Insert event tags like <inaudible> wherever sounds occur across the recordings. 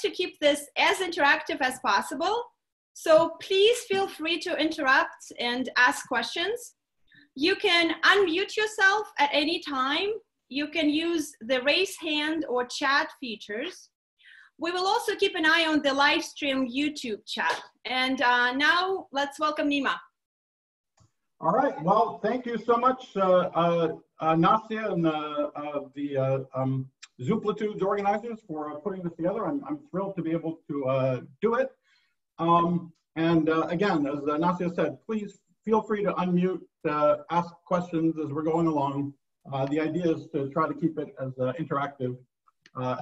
to keep this as interactive as possible. So please feel free to interrupt and ask questions. You can unmute yourself at any time. You can use the raise hand or chat features. We will also keep an eye on the live stream YouTube chat. And uh, now let's welcome Nima. All right. Well, thank you so much, uh, uh, uh Nastia and uh, uh, the um, Zoomplitudes organizers for putting this together. I'm, I'm thrilled to be able to do it. Um, and again, as Nastia said, please feel free to unmute, ask questions as we're going along. the idea is to try to keep it as interactive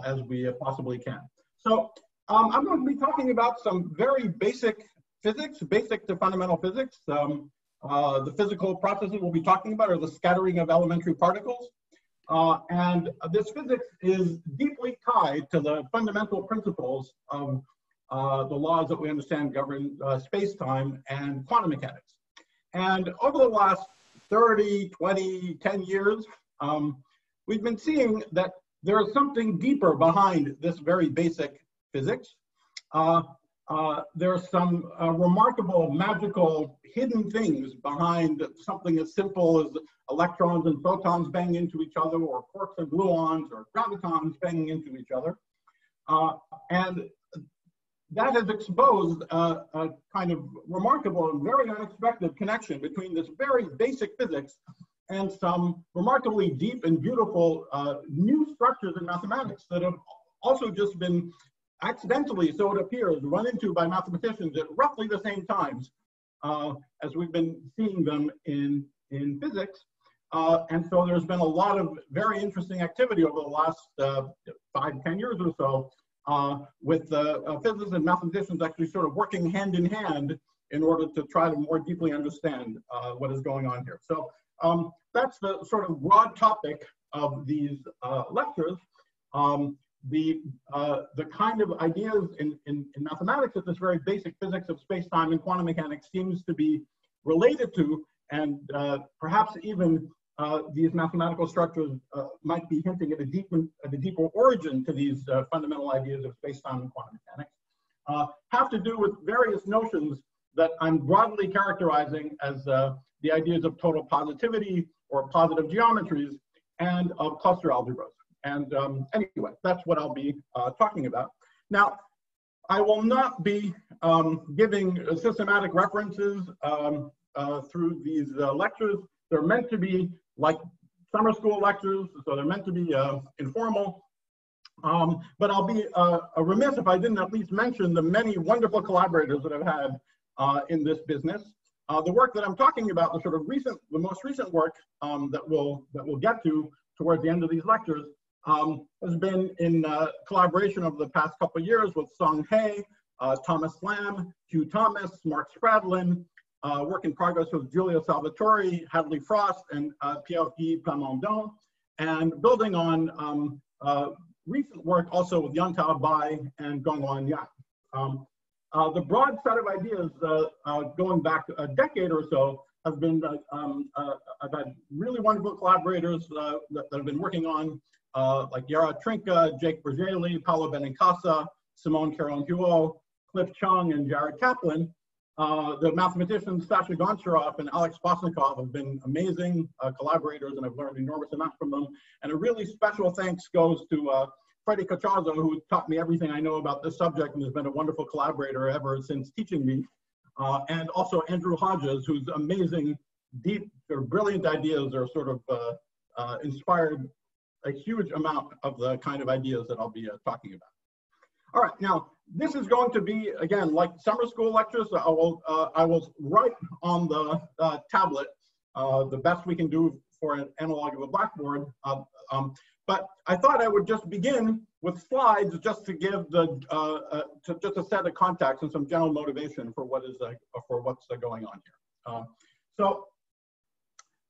as we possibly can. So um, I'm going to be talking about some very basic physics, basic to fundamental physics. Um, uh, the physical processes we'll be talking about are the scattering of elementary particles. Uh, and this physics is deeply tied to the fundamental principles of uh, the laws that we understand govern uh, space-time and quantum mechanics. And over the last 30, 20, 10 years, um, we've been seeing that there is something deeper behind this very basic physics. Uh, uh, there's some uh, remarkable, magical, hidden things behind something as simple as electrons and photons banging into each other, or quarks and gluons, or gravitons banging into each other. Uh, and that has exposed a, a, kind of remarkable and very unexpected connection between this very basic physics and some remarkably deep and beautiful uh, new structures in mathematics that have also just been accidentally, so it appears, run into by mathematicians at roughly the same times uh, as we've been seeing them in, in physics. Uh, and so there's been a lot of very interesting activity over the last uh, five, ten years or so uh, with uh, physicists and mathematicians actually sort of working hand in hand in order to try to more deeply understand uh, what is going on here. So um, that's the sort of broad topic of these uh, lectures. Um, the, uh, the kind of ideas in, in, in, mathematics that this very basic physics of space-time and quantum mechanics seems to be related to, and uh, perhaps even uh, these mathematical structures uh, might be hinting at a, deep, at a deeper origin to these uh, fundamental ideas of space-time and quantum mechanics, have to do with various notions that I'm broadly characterizing as the ideas of total positivity or positive geometries and of cluster algebras. And um, anyway, that's what I'll be uh, talking about. Now, I will not be um, giving systematic references um, uh, through these uh, lectures. They're meant to be like summer school lectures, so they're meant to be uh, informal. Um, but I'll be uh, remiss if I didn't at least mention the many wonderful collaborators that I've had uh, in this business. The work that I'm talking about, the sort of recent, the most recent work um, that we'll that we'll get to towards the end of these lectures, um, has been in uh, collaboration over the past couple years with Song He, uh, Thomas Lam, Hugh Thomas, Mark Spradlin, uh, work in progress with Giulio Salvatori, Hadleigh Frost, and uh, Pierre-Guy Plamondon, and building on um, uh, recent work also with Yuntao Bai and Gongwang Yan. Um, uh, the broad set of ideas going back a decade or so have been, um, I've had really wonderful collaborators that, that, have been working on, like Jara Trnka, Jake Bourjaily, Paolo Benincasa, Simon Caron-Huot, Cliff Cheung, and Jared Kaplan. the mathematicians Sasha Goncharov and Alex Postnikov have been amazing collaborators and I've learned enormous amounts from them. And a really special thanks goes to Freddie Cachazo, who taught me everything I know about this subject and has been a wonderful collaborator ever since teaching me. Uh, and also Andrew Hodges, whose amazing, deep, or brilliant ideas are sort of uh, uh, inspired a huge amount of the kind of ideas that I'll be uh, talking about. All right, now this is going to be again like summer school lectures. I will uh, I will write on the uh, tablet the best we can do for an analog of a blackboard. Um, but I thought I would just begin with slides just to give the, uh, uh, to, just a set of context and some general motivation for what is, uh, for what's uh, going on here. Uh, so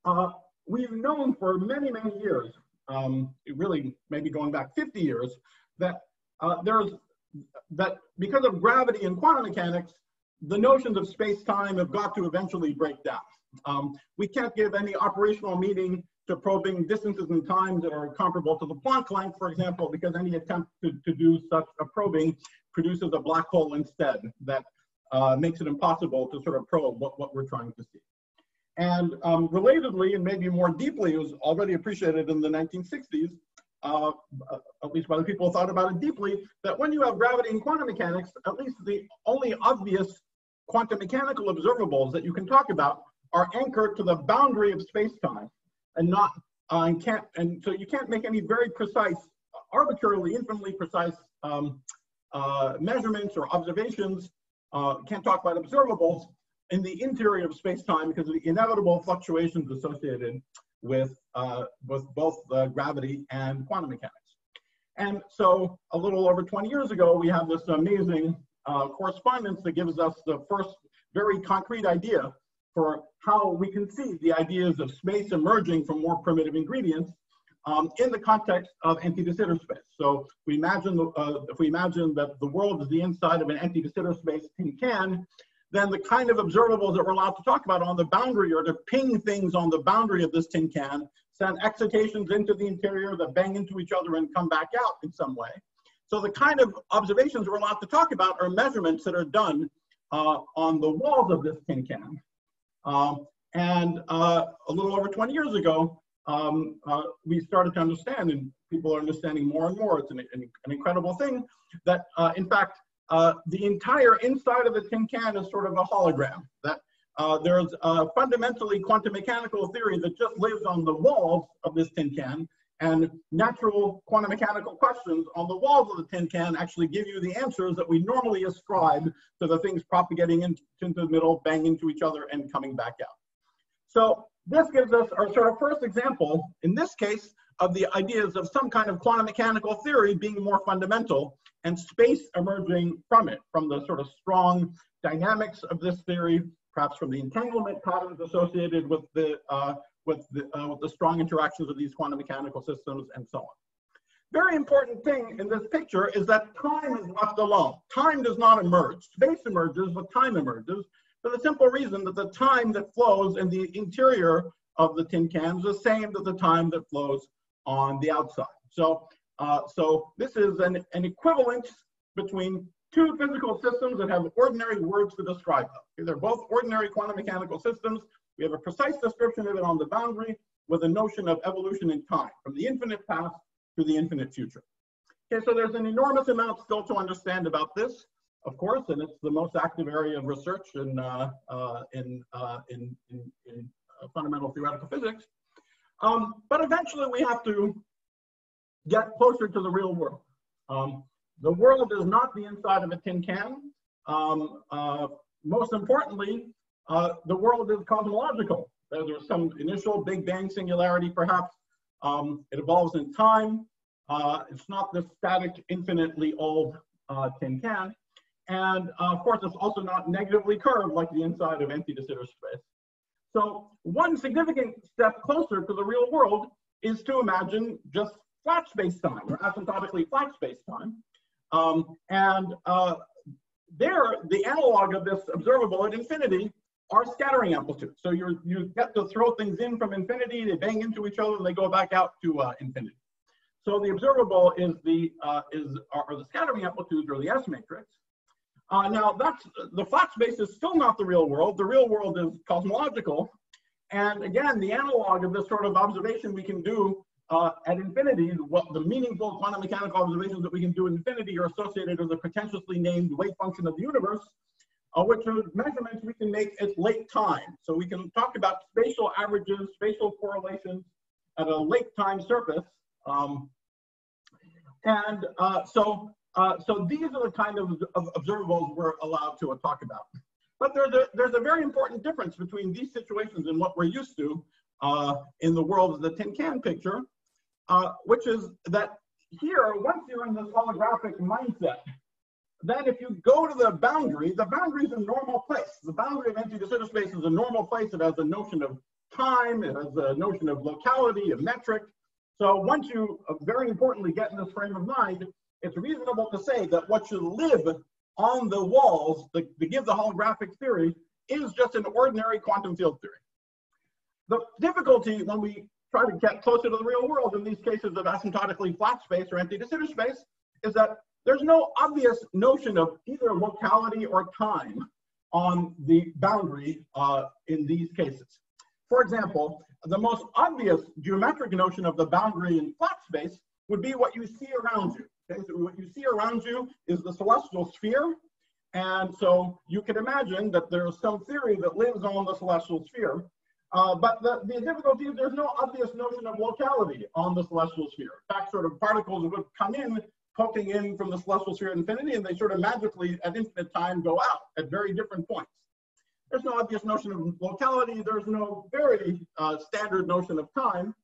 uh, we've known for many, many years, um, really maybe going back 50 years, that there's, that because of gravity and quantum mechanics, the notions of space-time have got to eventually break down. Um, we can't give any operational meaning to probing distances and times that are comparable to the Planck length, for example, because any attempt to, to do such a probing produces a black hole instead that uh, makes it impossible to sort of probe what, what we're trying to see. And um, relatedly, and maybe more deeply, it was already appreciated in the 1960s, uh, at least by the people who thought about it deeply, that when you have gravity and quantum mechanics, at least the only obvious quantum mechanical observables that you can talk about are anchored to the boundary of space-time and not, uh, and can't, and so you can't make any very precise, arbitrarily infinitely precise um, uh, measurements or observations, uh, can't talk about observables in the interior of space-time because of the inevitable fluctuations associated with, uh, with both gravity and quantum mechanics. And so a little over 20 years ago, we have this amazing uh, correspondence that gives us the first very concrete idea for how we can see the ideas of space emerging from more primitive ingredients um, in the context of anti-de Sitter space. So we imagine uh, if we imagine that the world is the inside of an anti-de Sitter space tin can, then the kind of observables that we're allowed to talk about on the boundary or to ping things on the boundary of this tin can, send excitations into the interior that bang into each other and come back out in some way. So the kind of observations we're allowed to talk about are measurements that are done uh, on the walls of this tin can. Um, and uh, a little over 20 years ago, um, uh, we started to understand, and people are understanding more and more, it's an, an, an incredible thing, that uh, in fact, uh, the entire inside of the tin can is sort of a hologram. That uh, there's a fundamentally quantum mechanical theory that just lives on the walls of this tin can, and natural quantum mechanical questions on the walls of the tin can actually give you the answers that we normally ascribe to the things propagating into the middle, banging into each other, and coming back out. So this gives us our sort of first example, in this case, of the ideas of some kind of quantum mechanical theory being more fundamental and space emerging from it, from the sort of strong dynamics of this theory, perhaps from the entanglement patterns associated with the, uh, with, the, uh, with the strong interactions of these quantum mechanical systems and so on. Very important thing in this picture is that time is left alone. Time does not emerge. Space emerges, but time emerges for the simple reason that the time that flows in the interior of the tin can is the same as the time that flows on the outside. So, uh, so this is an, an equivalence between two physical systems that have ordinary words to describe them. They're both ordinary quantum mechanical systems. We have a precise description of it on the boundary with a notion of evolution in time, from the infinite past to the infinite future. Okay, so there's an enormous amount still to understand about this, of course, and it's the most active area of research in, uh, uh, in, uh, in, in, in uh, fundamental theoretical physics. Um, but eventually we have to get closer to the real world. Um, the world is not the inside of a tin can. Um, uh, most importantly, uh, the world is cosmological. There's some initial Big Bang singularity, perhaps. Um, it evolves in time. Uh, it's not this static, infinitely old uh, tin can. And uh, of course, it's also not negatively curved like the inside of anti-de Sitter space. So one significant step closer to the real world is to imagine just flat space-time or asymptotically flat space-time. Um, and uh, there, the analog of this observable at infinity are scattering amplitudes. So you you get to throw things in from infinity, they bang into each other, and they go back out to uh, infinity. So the observable is the uh, is are the scattering amplitudes or the S matrix. Uh, now that's the flat space is still not the real world. The real world is cosmological. And again, the analog of this sort of observation we can do uh, at infinity, what the meaningful quantum mechanical observations that we can do at infinity are associated with a pretentiously named wave function of the universe, uh, which are measurements we can make at late time. So we can talk about spatial averages, spatial correlations at a late time surface. Um, and uh, so uh, so these are the kind of, of observables we're allowed to talk about. But there's a, there's a very important difference between these situations and what we're used to uh, in the world of the tin can picture, uh, which is that here, once you're in this holographic mindset, then if you go to the boundary, the boundary is a normal place. The boundary of anti-de space is a normal place. It has a notion of time, it has a notion of locality, of metric. So once you, uh, very importantly, get in this frame of mind, it's reasonable to say that what should live on the walls to, to give the holographic theory is just an ordinary quantum field theory. The difficulty when we try to get closer to the real world in these cases of asymptotically flat space or empty de Sitter space is that there's no obvious notion of either locality or time on the boundary uh, in these cases. For example, the most obvious geometric notion of the boundary in flat space would be what you see around you. What you see around you is the celestial sphere. And so you can imagine that there's some theory that lives on the celestial sphere. Uh, but the, the difficulty is there's no obvious notion of locality on the celestial sphere. In fact, sort of particles would come in, poking in from the celestial sphere at infinity, and they sort of magically at infinite time go out at very different points. There's no obvious notion of locality. There's no very uh, standard notion of time.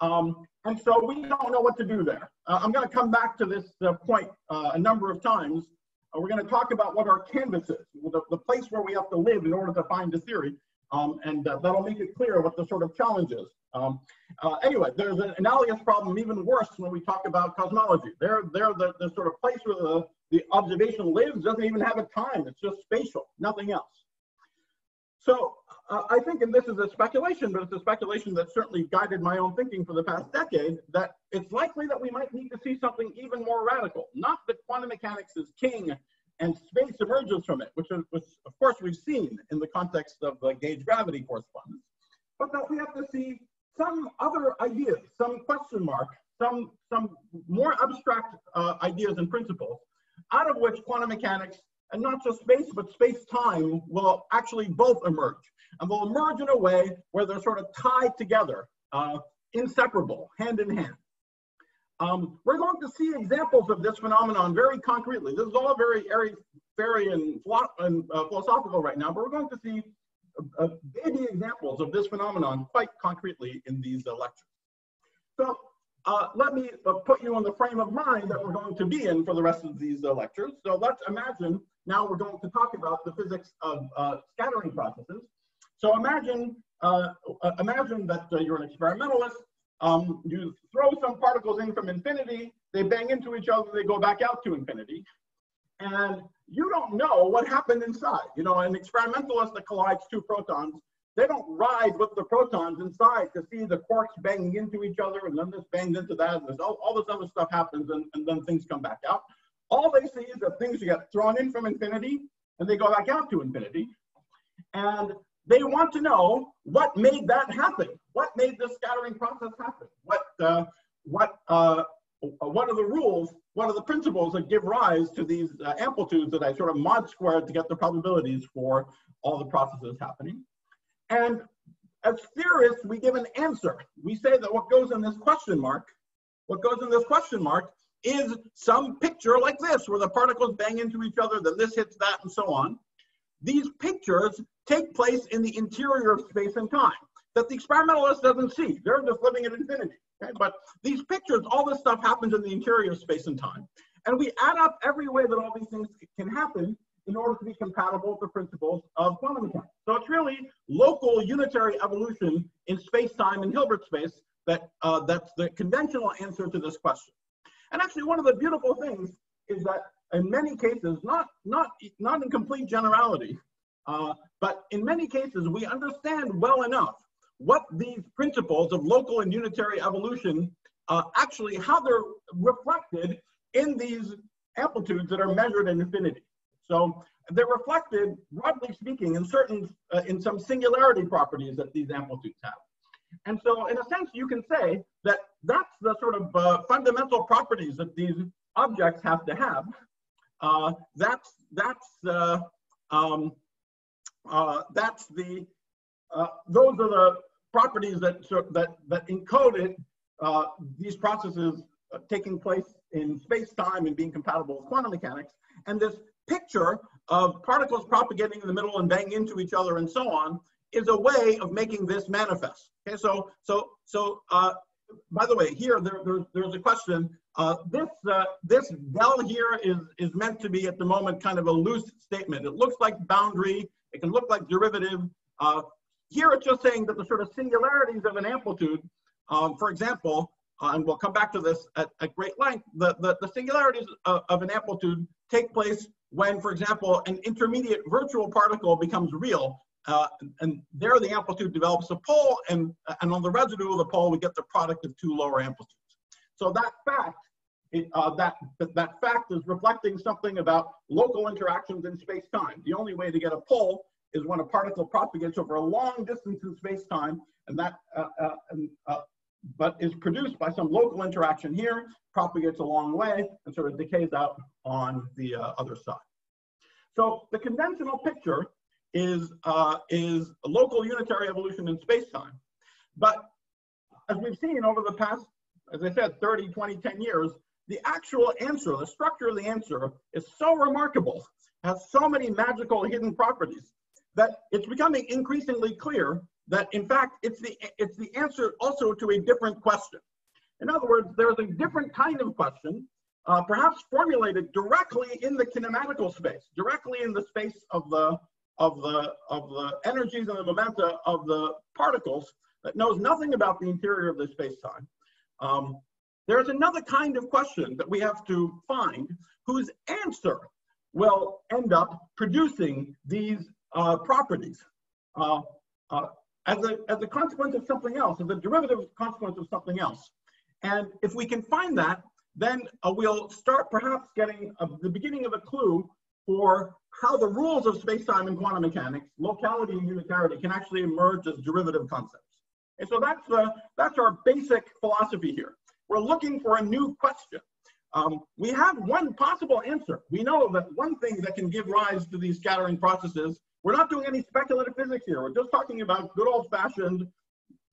Um, and so we don't know what to do there. Uh, I'm going to come back to this uh, point uh, a number of times. Uh, we're going to talk about what our canvas is, the, the, place where we have to live in order to find a theory. Um, and uh, that'll make it clear what the sort of challenge is. Um, uh, anyway, there's an analogous problem even worse when we talk about cosmology. There, there, the, the sort of place where the, the observation lives doesn't even have a time. It's just spatial, nothing else. So uh, I think, and this is a speculation, but it's a speculation that certainly guided my own thinking for the past decade, that it's likely that we might need to see something even more radical. Not that quantum mechanics is king and space emerges from it, which, which of course we've seen in the context of the gauge gravity correspondence, but that we have to see some other ideas, some question mark, some, some more abstract uh, ideas and principles, out of which quantum mechanics and not just space, but space-time will actually both emerge. And will emerge in a way where they're sort of tied together, uh, inseparable, hand in hand. Um, we're going to see examples of this phenomenon very concretely. This is all very airy, fairy and, uh, philosophical right now, but we're going to see uh, baby examples of this phenomenon quite concretely in these uh, lectures. So uh, let me uh, put you in the frame of mind that we're going to be in for the rest of these uh, lectures. So let's imagine now we're going to talk about the physics of uh, scattering processes. So imagine, uh, uh, imagine that you're an experimentalist. Um, you throw some particles in from infinity, they bang into each other, they go back out to infinity. And you don't know what happened inside. You know, an experimentalist that collides two protons they don't ride with the protons inside to see the quarks banging into each other and then this bangs into that and all, all this other stuff happens and, and then things come back out. All they see is that things get thrown in from infinity and they go back out to infinity. And they want to know what made that happen. What made this scattering process happen? What, uh, what, uh, what are the rules? What are the principles that give rise to these uh, amplitudes that I sort of mod squared to get the probabilities for all the processes happening? And as theorists, we give an answer. We say that what goes in this question mark, what goes in this question mark is some picture like this, where the particles bang into each other, then this hits that, and so on. These pictures take place in the interior of space and time that the experimentalist doesn't see. They're just living at infinity. Okay? But these pictures, all this stuff happens in the interior of space and time. And we add up every way that all these things can happen in order to be compatible with the principles of quantum mechanics. So it's really local unitary evolution in space-time and Hilbert space that uh, that's the conventional answer to this question. And actually, one of the beautiful things is that in many cases, not not not in complete generality, uh, but in many cases, we understand well enough what these principles of local and unitary evolution uh, actually how they're reflected in these amplitudes that are measured in infinity. So they're reflected, broadly speaking, in certain, uh, in some singularity properties that these amplitudes have. And so in a sense, you can say that that's the sort of uh, fundamental properties that these objects have to have. Uh, that's, that's, uh, um, uh, that's the, uh, those are the properties that, that, that encoded these processes taking place in space-time and being compatible with quantum mechanics. And this picture of particles propagating in the middle and bang into each other and so on is a way of making this manifest. Okay, so so so uh, by the way, here there, there there's a question. Uh, this uh, this del here is is meant to be at the moment kind of a loose statement. It looks like boundary. It can look like derivative. Uh, here it's just saying that the sort of singularities of an amplitude, um, for example, uh, and we'll come back to this at, at great length, the, the, the singularities of, of, an amplitude take place when, for example, an intermediate virtual particle becomes real. Uh, and there the amplitude develops a pole, and, and on the residue of the pole, we get the product of two lower amplitudes. So that fact, it, uh, that, that fact is reflecting something about local interactions in space-time. The only way to get a pole is when a particle propagates over a long distance in space-time, and that, uh, uh, and, uh, but is produced by some local interaction here, propagates a long way, and sort of decays out on the uh, other side. So the conventional picture is, uh, is local unitary evolution in space-time. But as we've seen over the past, as I said, 30, 20, 10 years, the actual answer, the structure of the answer is so remarkable, has so many magical hidden properties that it's becoming increasingly clear that in fact it's the, it's the answer also to a different question. In other words, there's a different kind of question, uh, perhaps formulated directly in the kinematical space, directly in the space of the, of the, of the energies and the momenta of the particles that knows nothing about the interior of the space-time. Um, there's another kind of question that we have to find whose answer will end up producing these uh, properties uh, uh, as, a, as a consequence of something else, as a derivative consequence of something else. And if we can find that, then uh, we'll start perhaps getting a, the beginning of a clue for how the rules of space-time and quantum mechanics, locality and unitarity, can actually emerge as derivative concepts. And so that's, uh, that's our basic philosophy here. We're looking for a new question. Um, we have one possible answer. We know that one thing that can give rise to these scattering processes, we're not doing any speculative physics here. We're just talking about good old fashioned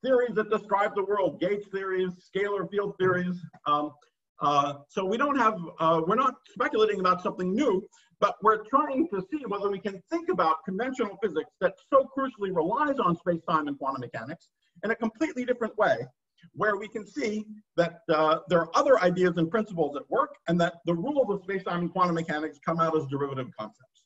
theories that describe the world, gauge theories, scalar field theories. Um, uh, so we don't have, uh, we're not speculating about something new, but we're trying to see whether we can think about conventional physics that so crucially relies on space-time and quantum mechanics in a completely different way, where we can see that uh, there are other ideas and principles at work and that the rules of space-time and quantum mechanics come out as derivative concepts.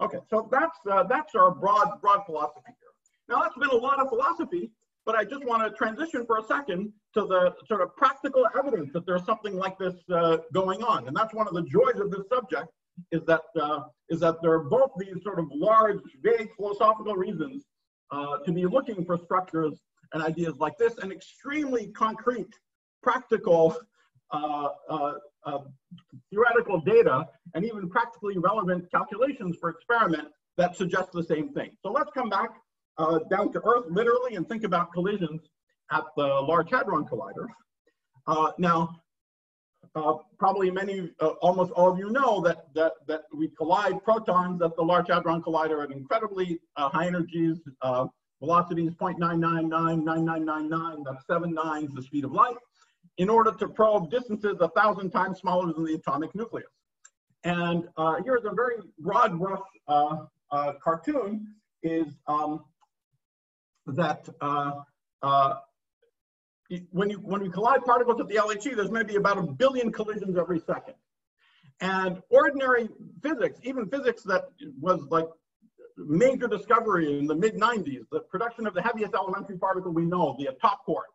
Okay, so that's, uh, that's our broad, broad philosophy here. Now that's been a lot of philosophy, but I just want to transition for a second to the sort of practical evidence that there's something like this uh, going on. And that's one of the joys of this subject is that, uh, is that there are both these sort of large, vague philosophical reasons uh, to be looking for structures and ideas like this and extremely concrete, practical, uh, uh, uh, theoretical data and even practically relevant calculations for experiment that suggest the same thing. So let's come back uh, down to earth literally and think about collisions at the Large Hadron Collider. Now, uh, probably many, uh, almost all of you know that, that, that we collide protons at the Large Hadron Collider at incredibly uh, high energies. Uh, velocity is 0.9999999, that's seven nines the speed of light, in order to probe distances a thousand times smaller than the atomic nucleus. And here's a very broad brush cartoon is um, that uh, uh, when you when we collide particles at the LHC, there's maybe about a billion collisions every second. And ordinary physics, even physics that was like major discovery in the mid 90s, the production of the heaviest elementary particle we know, the top quark,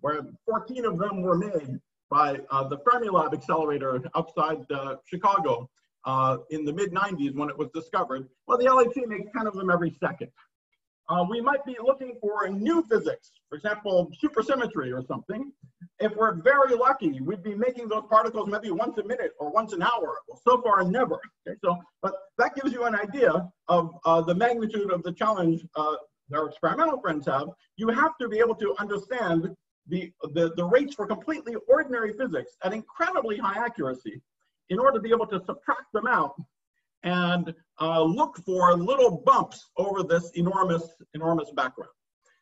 where 14 of them were made by uh, the Fermilab accelerator outside uh, Chicago uh, in the mid 90s when it was discovered. Well, the LHC makes 10 of them every second uh, we might be looking for a new physics, for example, supersymmetry or something. If we're very lucky, we'd be making those particles maybe once a minute or once an hour. Well, so far, never. Okay, so, but that gives you an idea of uh, the magnitude of the challenge uh, our experimental friends have. You have to be able to understand the, the, the rates for completely ordinary physics at incredibly high accuracy in order to be able to subtract them out and uh, look for little bumps over this enormous, enormous background.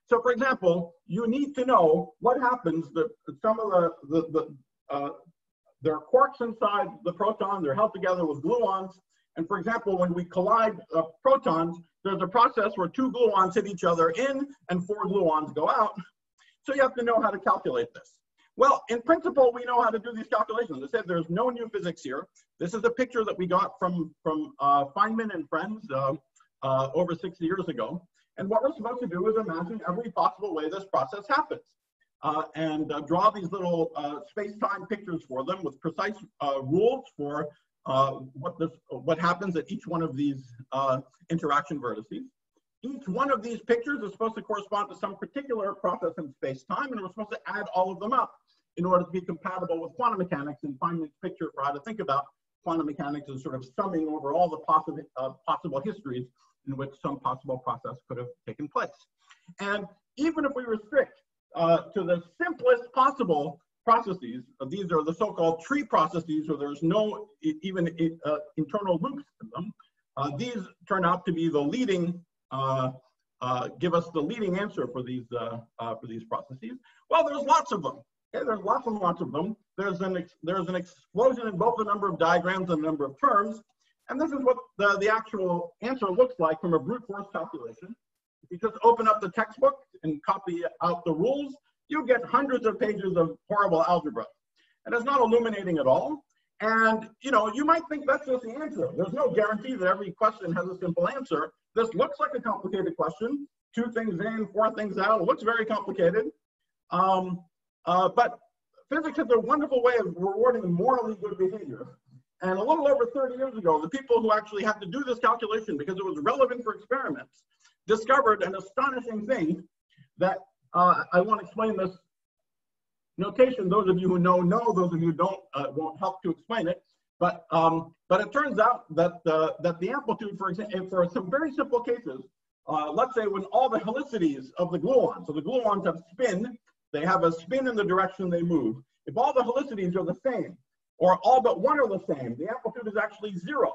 So for example, you need to know what happens that some of the, the, the uh, there are quarks inside the proton, they're held together with gluons. And for example, when we collide uh, protons, there's a process where two gluons hit each other in and four gluons go out. So you have to know how to calculate this. Well, in principle, we know how to do these calculations. I said there's no new physics here. This is a picture that we got from, from uh, Feynman and friends uh, uh, over 60 years ago. And what we're supposed to do is imagine every possible way this process happens. Uh, and uh, draw these little uh, space-time pictures for them with precise rules for what, this, what happens at each one of these interaction vertices. each one of these pictures is supposed to correspond to some particular process in space-time, and we're supposed to add all of them up in order to be compatible with quantum mechanics and find this picture for how to think about quantum mechanics as sort of summing over all the possible, uh, possible histories in which some possible process could have taken place. And even if we restrict uh, to the simplest possible processes, uh, these are the so-called tree processes where there's no even uh, internal loops in them, uh, these turn out to be the leading, uh, give us the leading answer for these, for these processes. Well, there's lots of them. There's lots and lots of them. There's an, there's an explosion in both the number of diagrams and the number of terms. And this is what the, the actual answer looks like from a brute force calculation. If you just open up the textbook and copy out the rules, you get hundreds of pages of horrible algebra. And it's not illuminating at all. And you know, you might think that's just the answer. There's no guarantee that every question has a simple answer. This looks like a complicated question. Two things in, four things out. It looks very complicated. Um, uh, but physics is a wonderful way of rewarding morally good behavior. And a little over 30 years ago, the people who actually had to do this calculation because it was relevant for experiments discovered an astonishing thing that uh, I want to explain this notation. Those of you who know, know. Those of you who don't, uh, won't help to explain it. But, um, but it turns out that, uh, that the amplitude, for example, for some very simple cases, uh, let's say when all the helicities of the gluons, so the gluons have spin they have a spin in the direction they move. If all the helicities are the same, or all but one are the same, the amplitude is actually zero.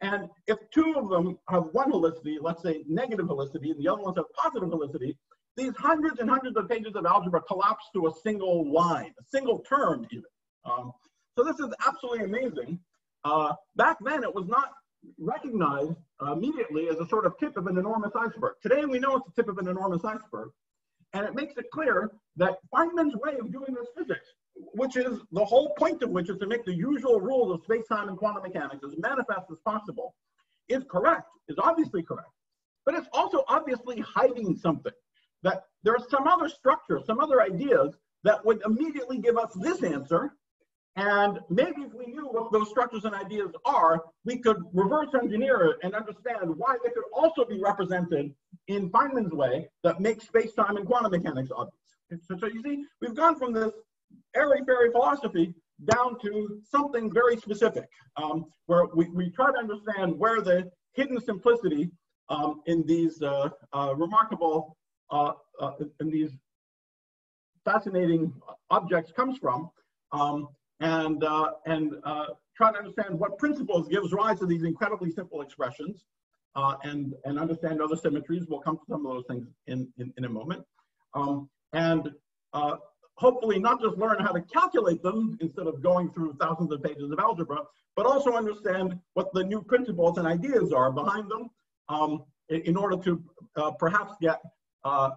And if two of them have one helicity, let's say negative helicity, and the other ones have positive helicity, these hundreds and hundreds of pages of algebra collapse to a single line, a single term even. Um, so this is absolutely amazing. Uh, back then, it was not recognized uh, immediately as a sort of tip of an enormous iceberg. Today, we know it's the tip of an enormous iceberg. And it makes it clear that Feynman's way of doing this physics, which is the whole point of which is to make the usual rules of space-time and quantum mechanics as manifest as possible, is correct, is obviously correct. But it's also obviously hiding something, that there's some other structure, some other ideas that would immediately give us this answer, and maybe if we knew what those structures and ideas are, we could reverse engineer it and understand why they could also be represented in Feynman's way that makes space-time and quantum mechanics obvious. So, so you see, we've gone from this airy-fairy philosophy down to something very specific, um, where we, we try to understand where the hidden simplicity um, in these uh, uh, remarkable, uh, uh in these fascinating objects comes from. Um, and, uh, and uh, try to understand what principles gives rise to these incredibly simple expressions uh, and, and understand other symmetries. We'll come to some of those things in, in, in a moment. Um, and uh, hopefully not just learn how to calculate them instead of going through thousands of pages of algebra, but also understand what the new principles and ideas are behind them um, in, order to uh, perhaps get uh,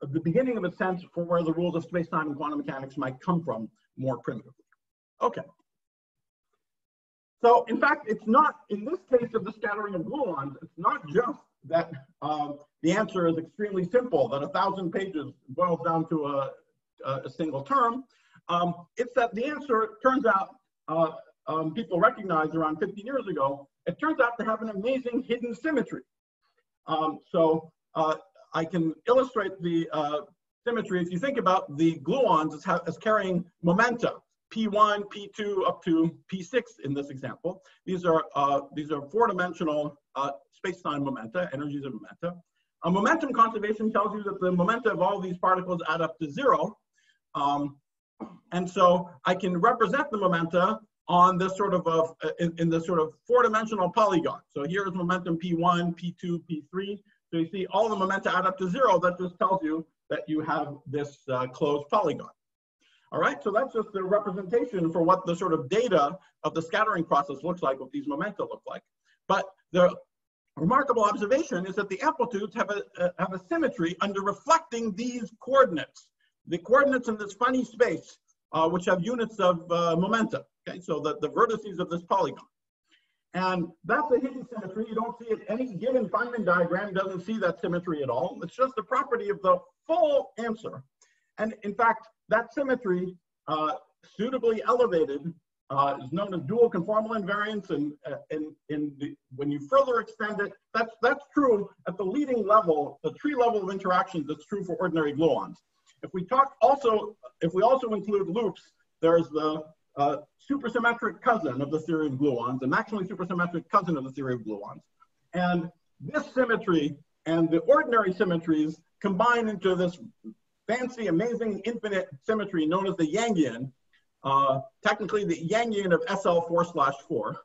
the beginning of a sense for where the rules of space-time and quantum mechanics might come from more primitively. Okay. So in fact, it's not, in this case of the scattering of gluons, it's not just that um, the answer is extremely simple, that a thousand pages boils down to a, a single term. Um, it's that the answer turns out, uh, um, people recognized around 15 years ago, it turns out to have an amazing hidden symmetry. Um, so uh, I can illustrate the uh, symmetry if you think about the gluons as, as carrying momenta. P1, P2, up to P6 in this example. These are, uh, these are four-dimensional uh, space-time momenta, energies of momenta. A momentum conservation tells you that the momenta of all these particles add up to zero. Um, and so I can represent the momenta on this sort of, a, in, in this sort of four-dimensional polygon. So here is momentum P1, P2, P3. So you see all the momenta add up to zero. That just tells you that you have this uh, closed polygon. All right, so that's just the representation for what the sort of data of the scattering process looks like, what these momenta look like. But the remarkable observation is that the amplitudes have a, uh, have a symmetry under reflecting these coordinates, the coordinates in this funny space, uh, which have units of uh, momenta, okay? So the, the vertices of this polygon. And that's a hidden symmetry. You don't see it. Any given Feynman diagram doesn't see that symmetry at all. It's just the property of the full answer. And in fact, that symmetry, uh, suitably elevated, uh, is known as dual conformal invariance. And uh, when you you further extend it, that's, that's true at the leading level, the tree level of interactions, that's true for ordinary gluons. If we talk also, if we also include loops, there's the uh, supersymmetric cousin of the theory of gluons, the maximally supersymmetric cousin of the theory of gluons. And this symmetry and the ordinary symmetries combine into this fancy, amazing, infinite symmetry known as the Yangian, uh, technically the Yangian of SL4 slash 4.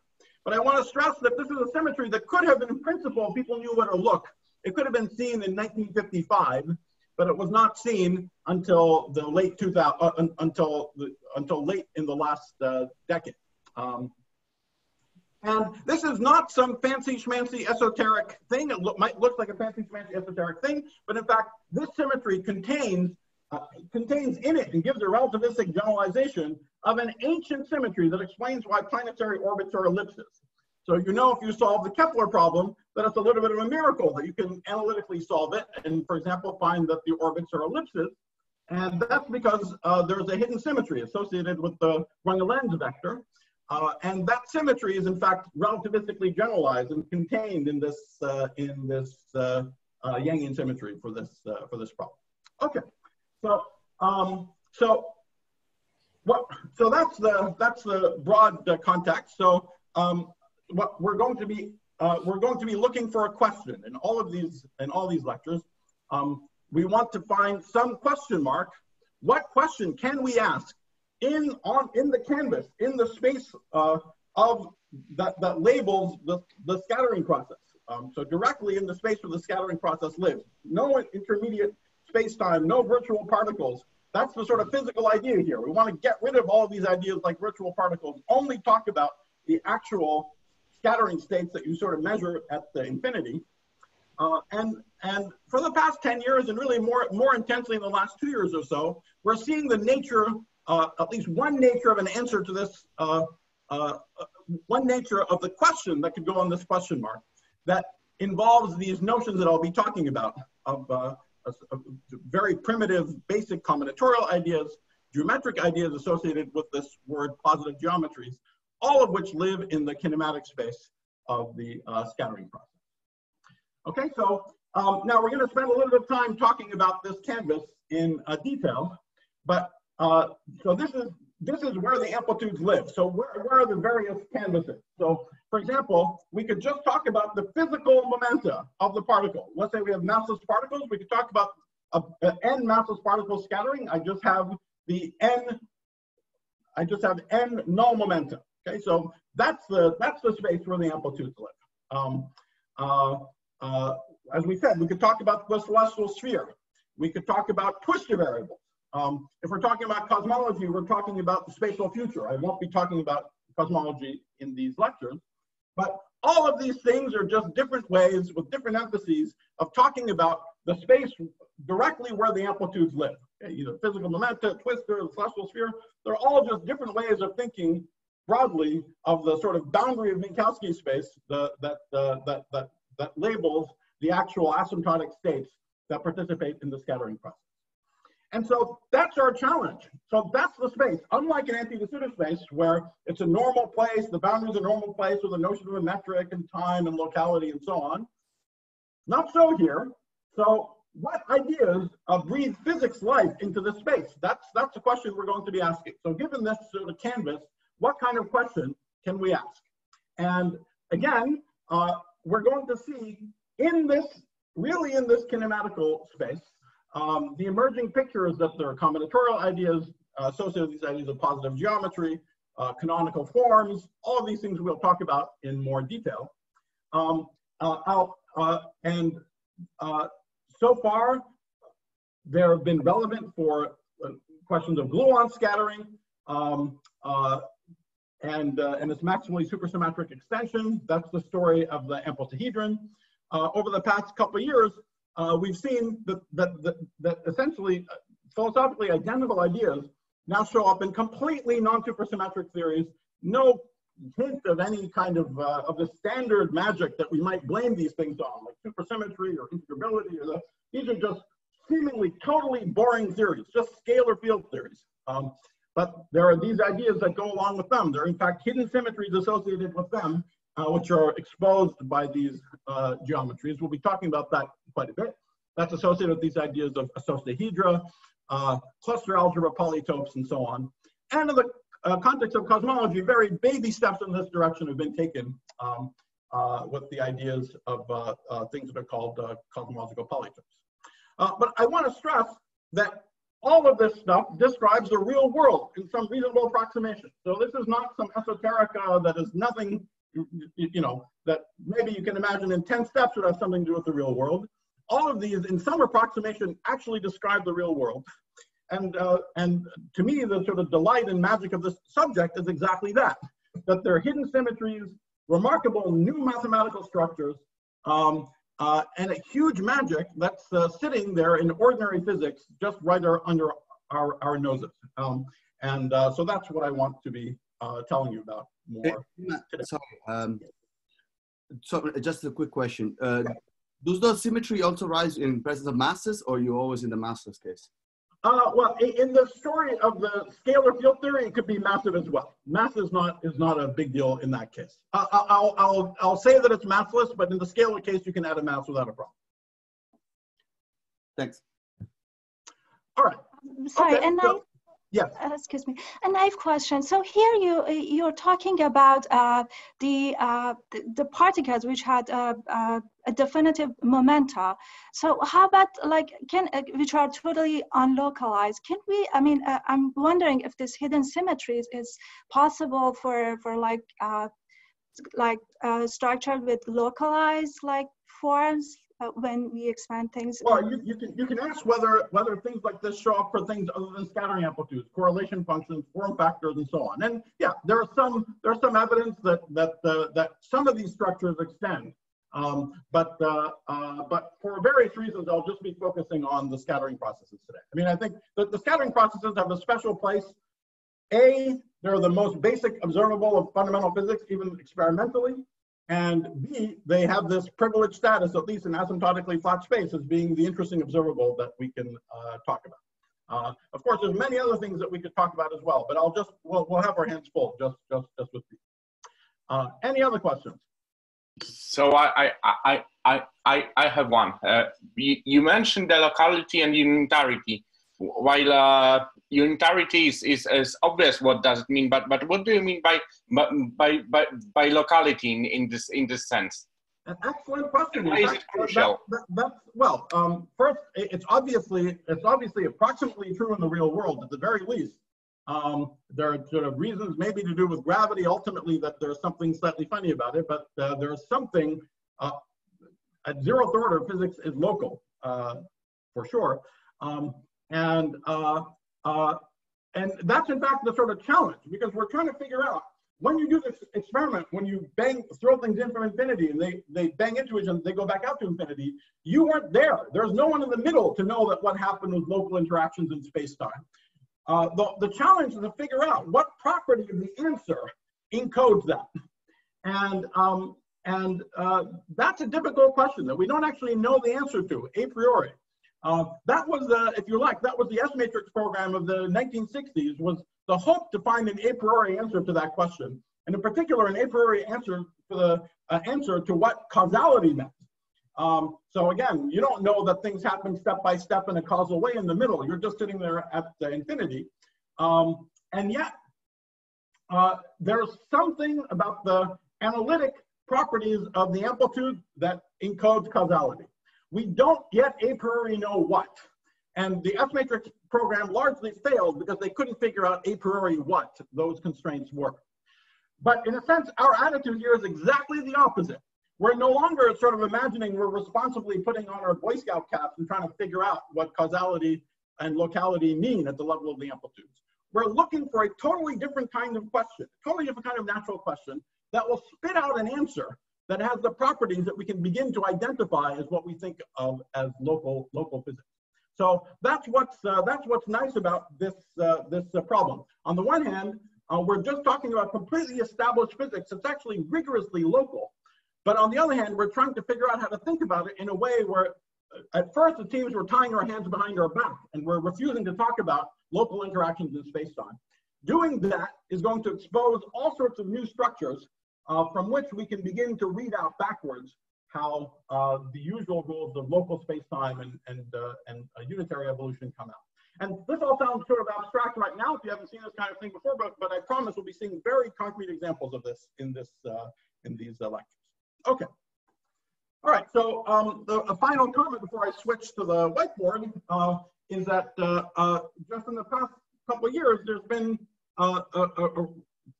But I want to stress that this is a symmetry that could have, in principle, people knew where to look. It could have been seen in 1955, but it was not seen until the late 2000, uh, until the, until late in the last uh, decade. Um, and this is not some fancy schmancy esoteric thing. It might look like a fancy schmancy esoteric thing, but in fact, this symmetry contains uh, contains in it and gives a relativistic generalization of an ancient symmetry that explains why planetary orbits are ellipses. So you know if you solve the Kepler problem, that it's a little bit of a miracle that you can analytically solve it and, for example, find that the orbits are ellipses. And that's because uh, there's a hidden symmetry associated with the Runge-Lenz vector. Uh, and that symmetry is in fact relativistically generalized and contained in this uh, in this uh, uh Yangian symmetry for this uh, for this problem. Okay, so um, so what so that's the that's the broad uh, context. So um, what we're going to be we're going to be looking for a question in all of these in all these lectures. Um, we want to find some question mark. What question can we ask in on in the canvas, in the space uh, of that, that labels the, the scattering process. Um, so directly in the space where the scattering process lives. No intermediate space-time, no virtual particles. That's the sort of physical idea here. We want to get rid of all of these ideas like virtual particles, only talk about the actual scattering states that you sort of measure at the infinity. Uh, and, and for the past 10 years, and really more, more intensely in the last two years or so, we're seeing the nature at least one nature of an answer to this, uh, uh, one nature of the question that could go on this question mark that involves these notions that I'll be talking about of, uh, of very primitive, basic combinatorial ideas, geometric ideas associated with this word positive geometries, all of which live in the kinematic space of the uh, scattering process. Okay, so um, now we're going to spend a little bit of time talking about this canvas in uh, detail, but uh, so this is this is where the amplitudes live. So where, where are the various canvases? So for example, we could just talk about the physical momenta of the particle. Let's say we have massless particles. We could talk about a, a n massless particle scattering. I just have the n. I just have n null momenta. Okay, so that's the that's the space where the amplitudes live. Um, uh, uh, as we said, we could talk about the celestial sphere. We could talk about twistor variables. Um, if we're talking about cosmology, we're talking about the spatial future. I won't be talking about cosmology in these lectures, but all of these things are just different ways with different emphases of talking about the space directly where the amplitudes live. Either physical momenta, twistor, the celestial sphere, they're all just different ways of thinking broadly of the sort of boundary of Minkowski space the, that, uh, that, that, that labels the actual asymptotic states that participate in the scattering process. And so that's our challenge. So that's the space. Unlike an anti-de Sitter space where it's a normal place, the boundary is a normal place with a notion of a metric and time and locality and so on. Not so here. So what ideas uh, breathe physics life into this space? That's, that's the question we're going to be asking. So given this sort of canvas, what kind of question can we ask? And again, uh, we're going to see in this, really in this kinematical space, um, the emerging picture is that there are combinatorial ideas uh, associated with these ideas of positive geometry, uh, canonical forms, all of these things we'll talk about in more detail. Um, uh, uh and uh, so far, they have been relevant for questions of gluon scattering um, and, and its maximally supersymmetric extension. That's the story of the amplituhedron. over the past couple years, uh, we've seen that, that, that, that essentially uh, philosophically identical ideas now show up in completely non-supersymmetric theories, no hint of any kind of, uh, of the standard magic that we might blame these things on, like supersymmetry or integrability. Or the, these are just seemingly totally boring theories, just scalar field theories. Um, but there are these ideas that go along with them. There are in fact hidden symmetries associated with them uh, which are exposed by these uh, geometries. We'll be talking about that quite a bit. That's associated with these ideas of associahedra, uh, cluster algebra, polytopes, and so on. And in the uh, context of cosmology, very baby steps in this direction have been taken um, with the ideas of things that are called cosmological polytopes. but I want to stress that all of this stuff describes the real world in some reasonable approximation. So this is not some esoterica that is nothing, you, you know, that maybe you can imagine in 10 steps would have something to do with the real world. All of these, in some approximation, actually describe the real world. And, uh, and to me, the sort of delight and magic of this subject is exactly that, that there are hidden symmetries, remarkable new mathematical structures, um, uh, and a huge magic that's uh, sitting there in ordinary physics just right under our, our noses. Um, and uh, so that's what I want to be uh, telling you about more today. Sorry, um, so just a quick question. Uh, does the symmetry also rise in presence of masses or you always in the massless case? Uh, well, in the story of the scalar field theory, it could be massive as well. Mass is not is not a big deal in that case. Uh, I'll I'll I'll say that it's massless, but in the scalar case, you can add a mass without a problem. Thanks. All right. Sorry, okay, and so, Yes. Uh, excuse me. A naive question. So here you you're talking about uh, the, uh, the, the particles which had uh, uh, a definitive momenta. So how about like can uh, which are totally unlocalized? Can we? I mean, I'm wondering if this hidden symmetries is possible for for like like structured with localized like forms uh, when we expand things? Well, you, you, can you can ask whether whether things like this show up for things other than scattering amplitudes, correlation functions, form factors, and so on. And yeah, there are some there's some evidence that that uh, that some of these structures extend. Um, but uh, uh, but for various reasons, I'll just be focusing on the scattering processes today. I mean, I think that the scattering processes have a special place. A, they're the most basic observable of fundamental physics, even experimentally. And B, they have this privileged status, at least in asymptotically flat space, as being the interesting observable that we can uh, talk about. Uh, of course, there's many other things that we could talk about as well, but I'll just, we'll, we'll have our hands full just, just, just with these. Uh, any other questions? So I, I, I, I, I have one. Uh, you, you mentioned the locality and unitarity. While uh, unitarity is, is, is obvious what does it mean, but, but what do you mean by, by, by, by locality in, in, this, in this sense? An excellent question. Why is it crucial? That, that, that's, well, um, first, it's obviously it's obviously approximately true in the real world at the very least. Um, there are sort of reasons maybe to do with gravity ultimately that there's something slightly funny about it, but uh, there's something uh, at zeroth order physics is local uh, for sure. Um, and uh, uh, and that's in fact the sort of challenge because we're trying to figure out when you do this experiment, when you bang, throw things in from infinity and they, they bang into each other, they go back out to infinity, you weren't there. There's no one in the middle to know that what happened with local interactions in space-time. Uh, the, the challenge is to figure out what property of the answer encodes that. And, um, and uh, that's a difficult question that we don't actually know the answer to a priori. Uh, that was, the, if you like, that was the S-matrix program of the 1960s, was the hope to find an a priori answer to that question. And in particular, an a priori answer for the uh, answer to what causality meant. Um, so again, you don't know that things happen step by step in a causal way in the middle. You're just sitting there at the infinity. Um, and yet, uh, there's something about the analytic properties of the amplitude that encodes causality. We don't yet a priori know what. And the S matrix program largely failed because they couldn't figure out a priori what those constraints were. But in a sense, our attitude here is exactly the opposite. We're no longer sort of imagining we're responsibly putting on our Boy Scout caps and trying to figure out what causality and locality mean at the level of the amplitudes. We're looking for a totally different kind of question, totally different kind of natural question that will spit out an answer that has the properties that we can begin to identify as what we think of as local, local physics. So that's what's, uh, that's what's nice about this, uh, this uh, problem. On the one hand, uh, we're just talking about completely established physics. It's actually rigorously local. But on the other hand, we're trying to figure out how to think about it in a way where uh, at first the teams were tying our hands behind our back and we're refusing to talk about local interactions in space-time. Doing that is going to expose all sorts of new structures uh, from which we can begin to read out backwards how uh, the usual rules of local space-time and, and, uh, and unitary evolution come out. And this all sounds sort of abstract right now if you haven't seen this kind of thing before, but, but I promise we'll be seeing very concrete examples of this in, this, uh, in these uh, lectures. Okay. All right, so um, the a final comment before I switch to the whiteboard uh, is that just in the past couple of years, there's been a, a, a,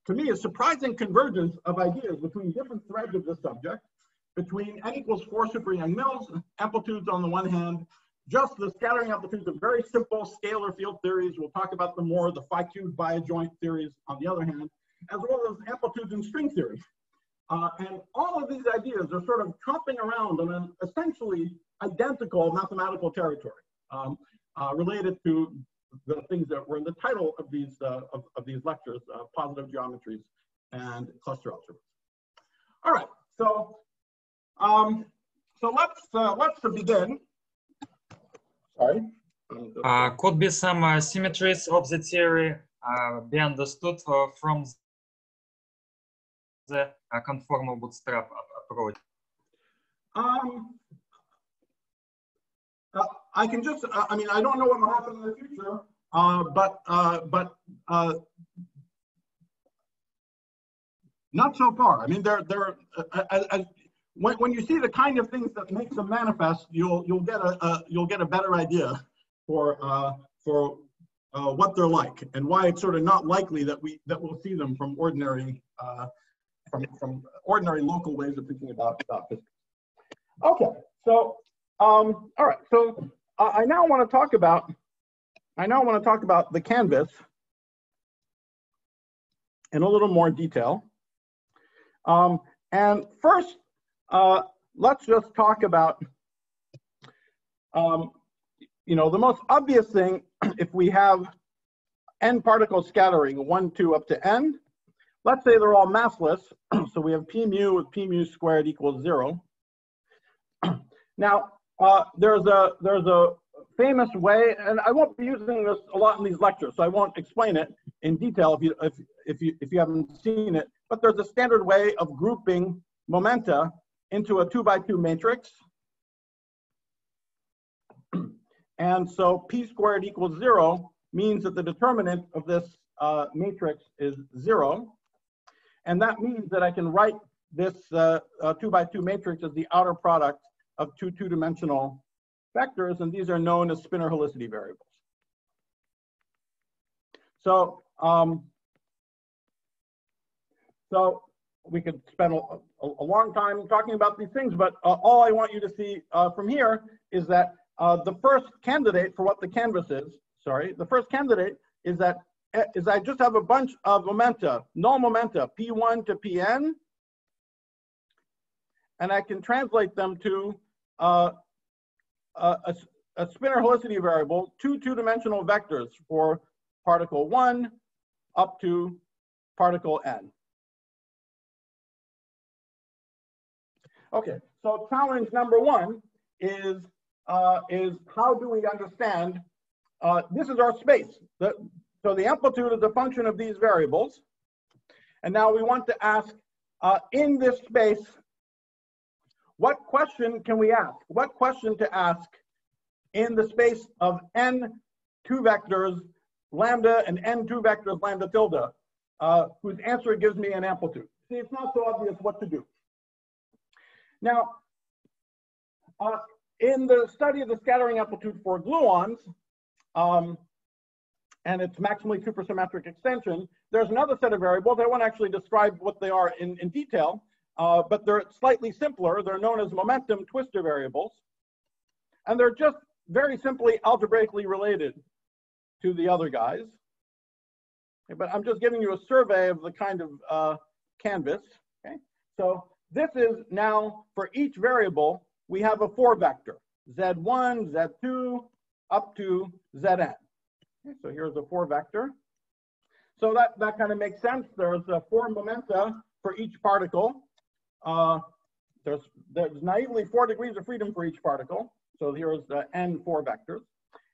to me, a surprising convergence of ideas between different threads of the subject, between n equals 4 super Yang-Mills, amplitudes on the one hand, just the scattering amplitudes of very simple scalar field theories. We'll talk about them more, the phi cubed joint theories on the other hand, as well as amplitudes in string theory. Uh, and all of these ideas are sort of chopping around on an essentially identical mathematical territory um, uh, related to the things that were in the title of these uh, of, of, these lectures, uh, positive geometries and cluster algebras. All right, so um, so let's uh, let's begin. Sorry. Uh, could be some uh, symmetries of the theory uh, be understood from the conformal bootstrap approach? Um, uh, I can just, uh, I mean, I don't know what will happen in the future, uh, but, uh, but not so far. I mean, they're, uh, when, when you see the kind of things that makes them manifest, you'll, you'll, get, a, you'll get a better idea for, for what they're like and why it's sort of not likely that, we, that we'll see them from ordinary, from, from ordinary local ways of thinking about, about. Okay, so um, all right, so uh, I now want to talk about, I now want to talk about the canvas in a little more detail. Um, and first, uh, let's just talk about, um, you know, the most obvious thing, <clears throat> if we have n particle scattering, one, two, up to n, let's say they're all massless, <clears throat> so we have p mu with p mu squared equals zero. <clears throat> now, uh, there's a there's a famous way, and I won't be using this a lot in these lectures, so I won't explain it in detail if you if if you if you haven't seen it. But there's a standard way of grouping momenta into a two by two matrix. <clears throat> And so p squared equals zero means that the determinant of this uh, matrix is zero. And that means that I can write this uh, uh, two by two matrix as the outer product of two two-dimensional vectors, and these are known as spinor helicity variables. So, um, so we could spend a, a, a, long time talking about these things, but uh, all I want you to see uh, from here is that uh, the first candidate for what the canvas is, sorry, the first candidate is that eh, I just have a bunch of momenta, null momenta, P1 to Pn, and I can translate them to uh, a, a spinor helicity variable, two two-dimensional vectors for particle one up to particle n. Okay, so challenge number one is, uh, is how do we understand, uh, this is our space. The, so the amplitude is a function of these variables. And now we want to ask, uh, in this space, what question can we ask? What question to ask in the space of n two vectors, lambda and n two vectors, lambda tilde, uh, whose answer gives me an amplitude? See, it's not so obvious what to do. Now, uh, in the study of the scattering amplitude for gluons, um, and its maximally supersymmetric extension, there's another set of variables. I won't actually describe what they are in, in detail, uh, but they're slightly simpler. They're known as momentum twistor variables. And they're just very simply algebraically related to the other guys. Okay, but I'm just giving you a survey of the kind of uh, canvas. Okay? So this is now, for each variable, we have a four vector, Z1, Z2, up to Zn. Okay, so here's a four vector. So that, that kind of makes sense. There's uh, four momenta for each particle. Uh, there's, there's naively four degrees of freedom for each particle. So here's the n four vectors.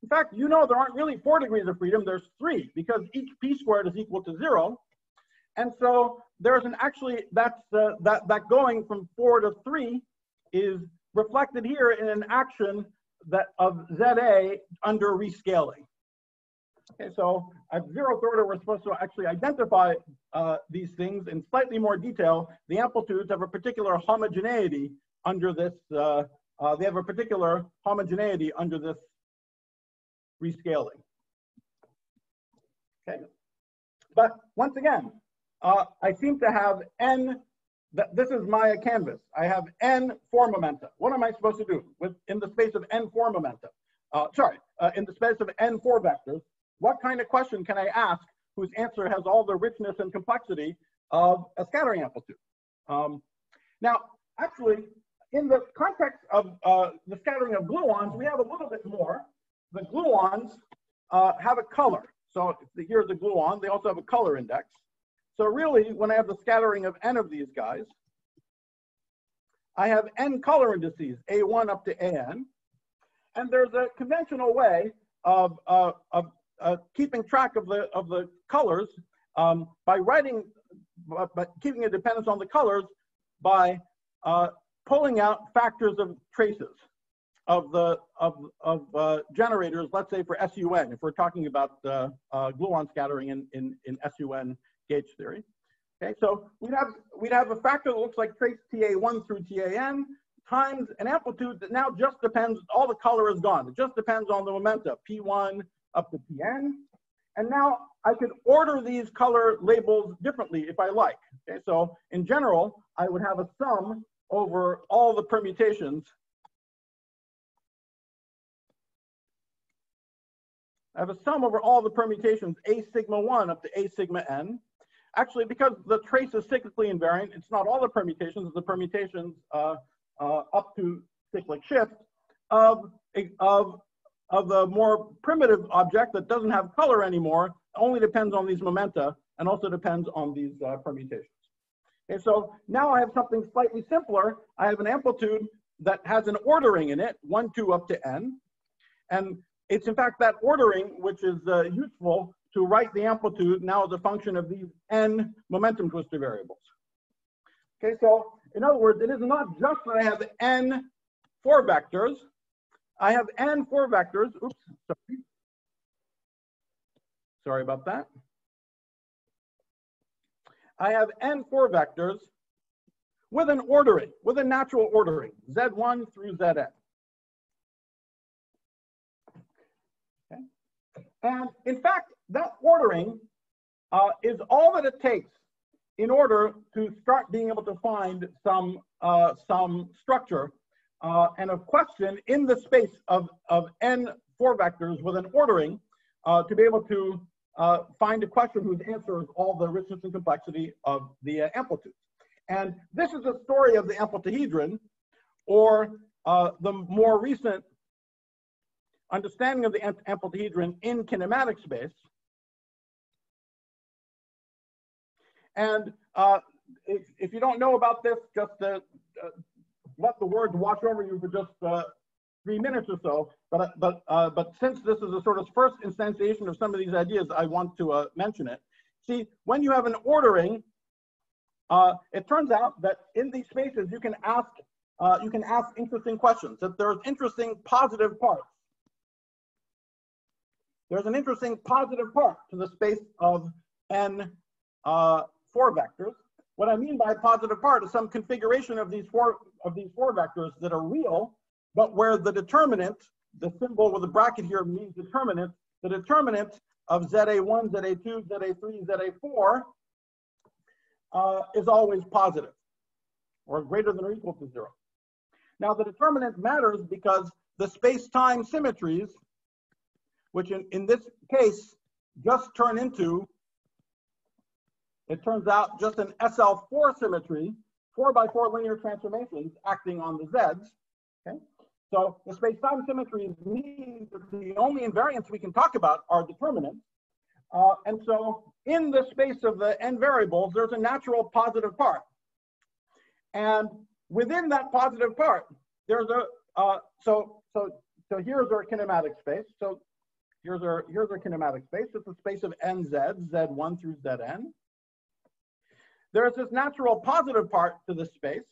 In fact, you know there aren't really four degrees of freedom, there's three, because each p squared is equal to zero. And so there's an actually, that's, uh, that, that going from four to three is reflected here in an action that of ZA under rescaling. Okay, so at zeroth order, we're supposed to actually identify uh, these things in slightly more detail. The amplitudes have a particular homogeneity under this, uh, uh, they have a particular homogeneity under this rescaling. Okay, but once again, uh, I seem to have n, th this is my canvas. I have n four momenta. What am I supposed to do with in the space of n four momenta? Uh, sorry, uh, in the space of n four vectors, what kind of question can I ask whose answer has all the richness and complexity of a scattering amplitude? Um, now, actually, in the context of uh, the scattering of gluons, we have a little bit more. The gluons uh, have a color. So here's a gluon. They also have a color index. So really, when I have the scattering of n of these guys, I have n color indices, A1 up to AN. And there's a conventional way of, uh, of uh, keeping track of the, of the colors um, by writing, but keeping a dependence on the colors by uh, pulling out factors of traces of the of, of uh, generators, let's say for SUN, if we're talking about uh, uh, gluon scattering in, in, in SUN gauge theory. Okay, so we'd have we'd have a factor that looks like trace TA1 through TAN times an amplitude that now just depends, all the color is gone. It just depends on the momenta, P1 up to Pn. And now I could order these color labels differently if I like. Okay, so in general, I would have a sum over all the permutations. I have a sum over all the permutations A sigma 1 up to A sigma n. Actually, because the trace is cyclically invariant, it's not all the permutations, the permutations uh, uh, up to cyclic shift of, of, of the more primitive object that doesn't have color anymore, only depends on these momenta and also depends on these uh, permutations. Okay, so now I have something slightly simpler. I have an amplitude that has an ordering in it, 1, 2 up to n. And it's in fact that ordering which is uh, useful to write the amplitude now as a function of these n momentum twistor variables. Okay, so in other words, it is not just that I have n four vectors. I have n four vectors. Oops, sorry. Sorry about that. I have n4 vectors with an ordering, with a natural ordering, z1 through zn. Okay. And in fact, that ordering uh, is all that it takes in order to start being able to find some, uh, some structure uh, and a question in the space of, of n four vectors with an ordering uh, to be able to uh, find a question whose answer is all the richness and complexity of the uh, amplitudes. And this is a story of the amplituhedron, or uh, the more recent understanding of the amplituhedron in kinematic space. And uh, if, if, you don't know about this, just uh, let the words wash over you for just three minutes or so. But but uh, but since this is a sort of first instantiation of some of these ideas, I want to uh, mention it. See, when you have an ordering, uh, it turns out that in these spaces you can ask uh, you can ask interesting questions. That there's interesting positive parts. There's an interesting positive part to the space of n uh, four vectors. What I mean by positive part is some configuration of these four of these four vectors that are real but where the determinant, the symbol with the bracket here means determinant, the determinant of ZA1, ZA2, ZA3, ZA4 uh, is always positive or greater than or equal to zero. Now the determinant matters because the space-time symmetries, which in, in this case just turn into, it turns out just an SL4 symmetry, four by four linear transformations acting on the Zs, okay? So the space-time symmetries means that the only invariants we can talk about are determinants. Uh, and so in the space of the n variables, there's a natural positive part. And within that positive part, there's a, uh, so, so, so here's our kinematic space. So here's our, here's our kinematic space. It's a space of nz, z1 through zn. There's this natural positive part to this space.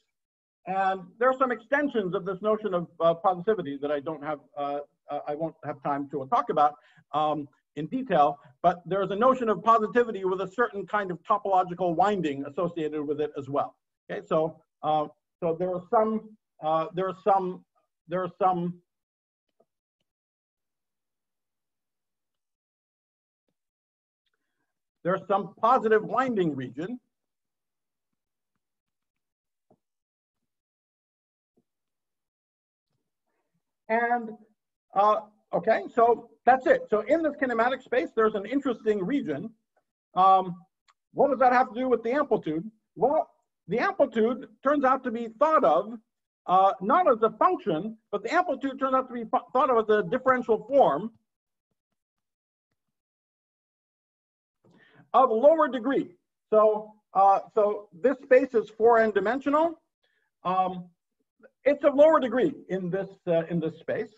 And there are some extensions of this notion of uh, positivity that I don't have, uh, uh, I won't have time to talk about um, in detail, but there's a notion of positivity with a certain kind of topological winding associated with it as well. Okay, so, uh, so there are some, uh, there are some, there are some there's some positive winding region. And uh, okay, so that's it. So in this kinematic space, there's an interesting region. Um, what does that have to do with the amplitude? Well, the amplitude turns out to be thought of uh, not as a function, but the amplitude turns out to be thought of as a differential form of lower degree. So, uh, so this space is 4n dimensional. Um, it's a lower degree in this, uh, in this space.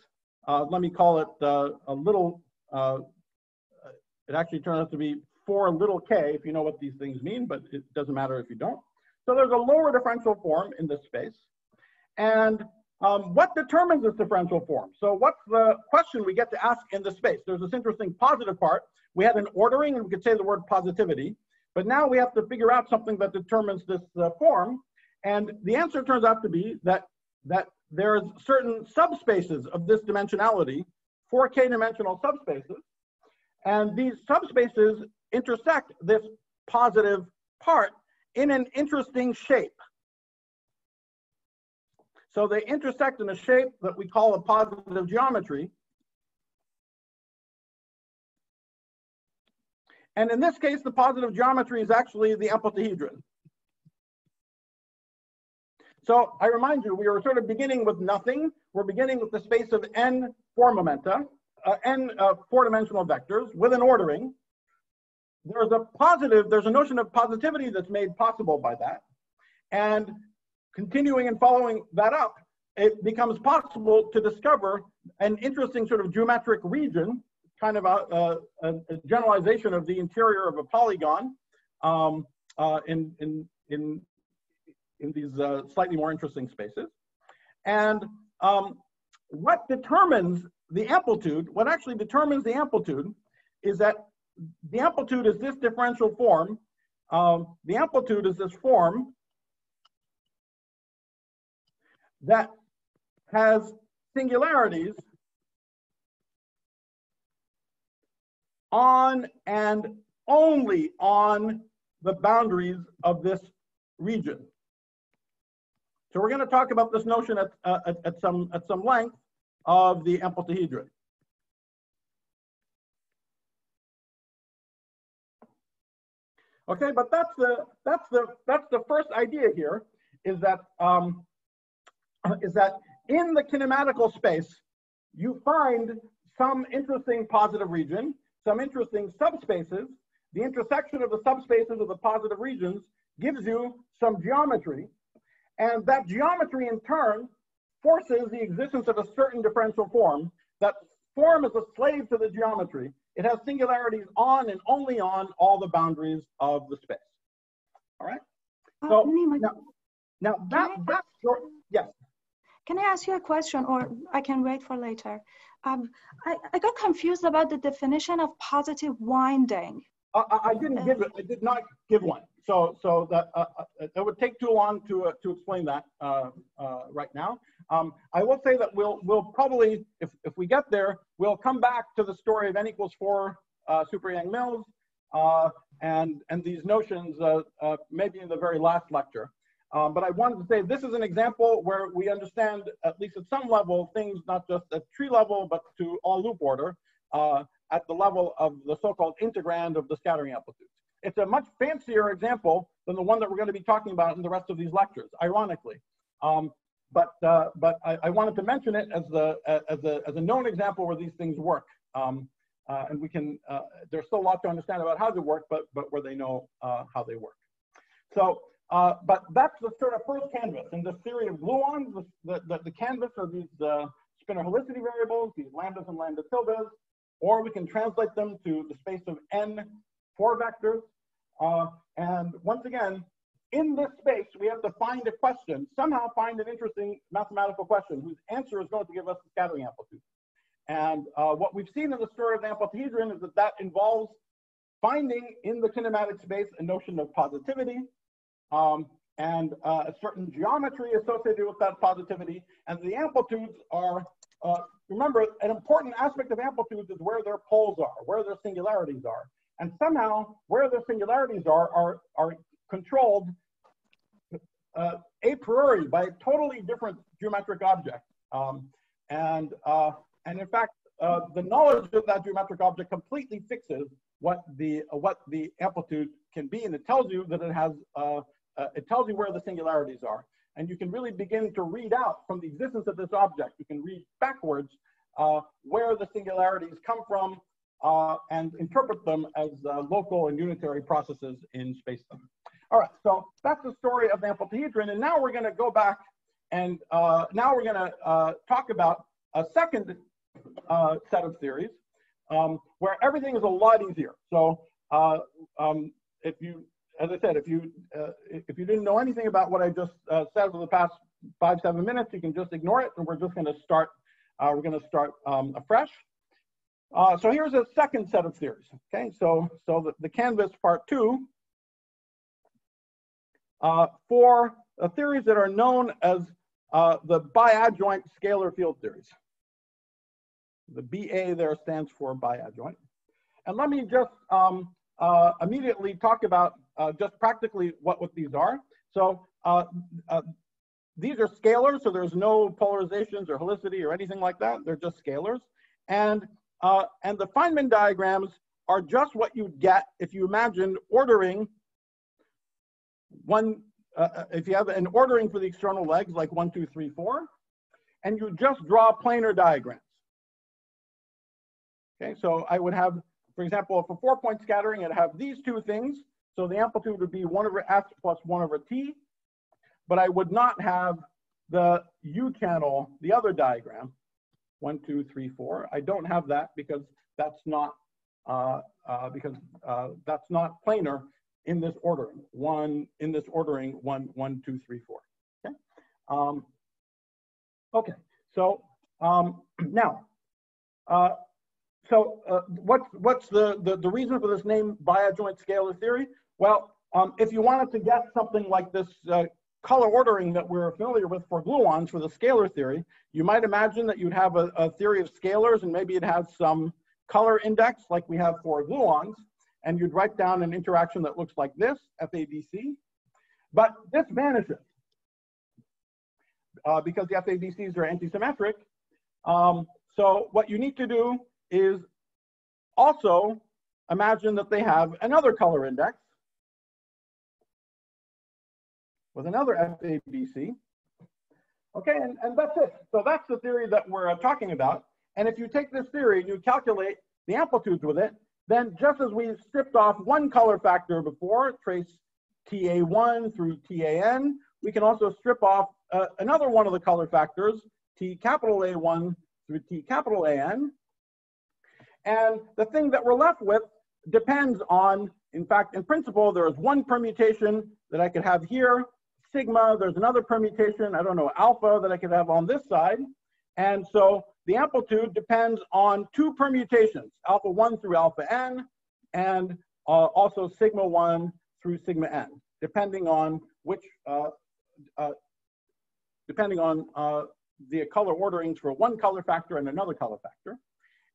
Uh, let me call it uh, a little, uh, it actually turns out to be 4 little k if you know what these things mean, but it doesn't matter if you don't. So there's a lower differential form in this space. And um, what determines this differential form? So what's the question we get to ask in this space? There's this interesting positive part. We had an ordering, and we could say the word positivity. But now we have to figure out something that determines this uh, form. And the answer turns out to be that, that there's certain subspaces of this dimensionality, 4k dimensional subspaces. And these subspaces intersect this positive part in an interesting shape. So they intersect in a shape that we call a positive geometry. And in this case, the positive geometry is actually the amplituhedron. So I remind you, we are sort of beginning with nothing. We're beginning with the space of n four momenta, uh, n uh, four-dimensional vectors with an ordering. There's a positive, there's a notion of positivity that's made possible by that. And continuing and following that up, it becomes possible to discover an interesting sort of geometric region, kind of a, a, a generalization of the interior of a polygon um, uh, in, in, in, in these uh, slightly more interesting spaces. And um, what determines the amplitude, what actually determines the amplitude is that the amplitude is this differential form. Um, the amplitude is this form that has singularities on and only on the boundaries of this region. So we're going to talk about this notion at, uh, at, at, some, at some length of the amplituhedron. Okay, but that's the that's the that's the first idea here is that um, is that in the kinematical space, you find some interesting positive region, some interesting subspaces. The intersection of the subspaces of the positive regions gives you some geometry. And that geometry in turn forces the existence of a certain differential form. That form is a slave to the geometry. It has singularities on and only on all the boundaries of the space. All right? Uh, so now, now that, that's your, yes. Can I ask you a question or I can wait for later? Um, I, I got confused about the definition of positive winding. I, I didn't give it, I did not give one. So, so that, uh, uh it would take too long to, uh, to explain that uh, uh, right now. Um, I will say that we'll, we'll probably, if, if we get there, we'll come back to the story of n equals four uh, super Yang-Mills and, and these notions maybe in the very last lecture. Um, but I wanted to say this is an example where we understand, at least at some level, things not just at tree level, but to all loop order at the level of the so-called integrand of the scattering amplitudes. It's a much fancier example than the one that we're going to be talking about in the rest of these lectures, ironically. Um, but uh, but I, I, wanted to mention it as, the, as, a, as a known example where these things work. Um, uh, and we can, uh, there's still a lot to understand about how they work, but, but where they know uh, how they work. So uh, but that's the sort of first canvas. In this theory of gluons, the, the, the canvas are these uh, spinor helicity variables, these lambdas and lambda tildes, or we can translate them to the space of n four vectors. Uh, and once again, in this space, we have to find a question, somehow find an interesting mathematical question whose answer is going to give us the scattering amplitude. And uh, what we've seen in the story of the amplituhedron is that that involves finding in the kinematic space a notion of positivity um, and uh, a certain geometry associated with that positivity. And the amplitudes are, uh, remember, an important aspect of amplitudes is where their poles are, where their singularities are. And somehow, where the singularities are, are, are controlled uh, a priori by a totally different geometric object. Um, and, uh, and in fact, uh, the knowledge of that geometric object completely fixes what the, uh, what the amplitude can be. And it tells you that it has, uh, uh, it tells you where the singularities are. And you can really begin to read out from the existence of this object, you can read backwards where the singularities come from and interpret them as local and unitary processes in spacetime. All right, so that's the story of the amplituhedron. And now we're going to go back and uh, now we're going to uh, talk about a second uh, set of theories um, where everything is a lot easier. So uh, um, if you, as I said, if you uh, if you didn't know anything about what I just uh, said for the past five seven minutes, you can just ignore it, and we're just going to start. we're going to start um, afresh. So here's a second set of theories. Okay, so so the, the canvas part two uh, for uh, theories that are known as uh, the biadjoint scalar field theories. The BA there stands for biadjoint. And let me just um, uh, immediately talk about uh, just practically what, what these are. So uh, these are scalars, so there's no polarizations or helicity or anything like that. They're just scalars. And, and the Feynman diagrams are just what you'd get if you imagine ordering one, uh, uh, if you have an ordering for the external legs, like one, two, three, four, and you just draw planar diagrams. Okay, so I would have, for example, for four point scattering, I'd have these two things. So the amplitude would be one over s plus one over t, but I would not have the U channel, the other diagram, one, two, three, four. I don't have that because that's not, uh, uh, because uh, that's not planar in this ordering. One in this ordering, one, one, two, three, four. Okay. Um, okay. So um, <clears throat> now, uh, so uh, what's what's the, the the reason for this name biadjoint scalar theory? Well, um, if you wanted to get something like this uh, color ordering that we're familiar with for gluons for the scalar theory, you might imagine that you'd have a, a theory of scalars and maybe it has some color index like we have for gluons and you'd write down an interaction that looks like this, FABC, but this vanishes uh, because the FABCs are antisymmetric. Um, so what you need to do is also imagine that they have another color index with another FABC. Okay, and, and that's it. So that's the theory that we're uh, talking about. And if you take this theory and you calculate the amplitudes with it, then just as we stripped off one color factor before, trace TA1 through TAN, we can also strip off uh, another one of the color factors, T capital A1 through T capital AN. And the thing that we're left with depends on, in fact, in principle, there is one permutation that I could have here, sigma, there's another permutation, I don't know, alpha that I could have on this side. And so the amplitude depends on two permutations, alpha 1 through alpha n, and uh, also sigma 1 through sigma n, depending on which, uh, uh, depending on uh, the color orderings for one color factor and another color factor.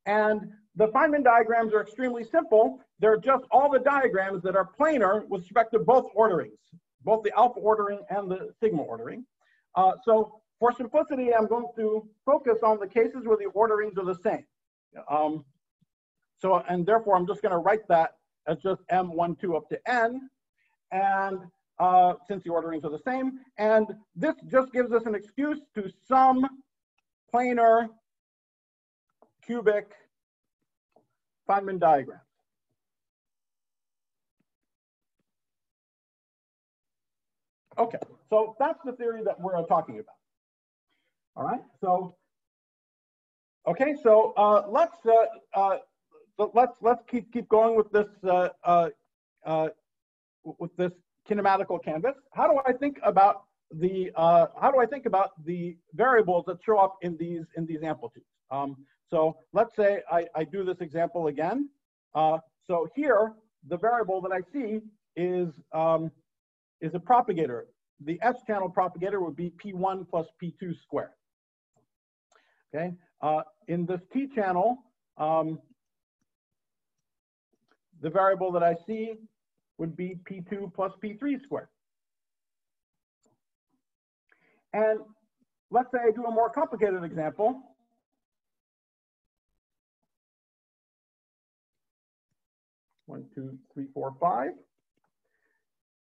And the Feynman diagrams are extremely simple. They're just all the diagrams that are planar with respect to both orderings, both the alpha ordering and the sigma ordering. Uh, so for simplicity, I'm going to focus on the cases where the orderings are the same. Um, so, and therefore, I'm just going to write that as just M12 up to N. And uh, since the orderings are the same, and this just gives us an excuse to sum planar cubic Feynman diagrams. Okay, so that's the theory that we're talking about. All right, so, okay, so uh, let's, uh, uh, let's, let's keep, keep going with this, uh, uh, uh, with this kinematical canvas, how do I think about the how do I think about the variables that show up in these in these amplitudes? Um, so let's say I, I do this example again. So here, the variable that I see is um, is a propagator. The S channel propagator would be P1 plus P2 squared. Okay. Uh, in this T channel, um, the variable that I see would be P2 plus P3 squared. And let's say I do a more complicated example. One, two, three, four, five.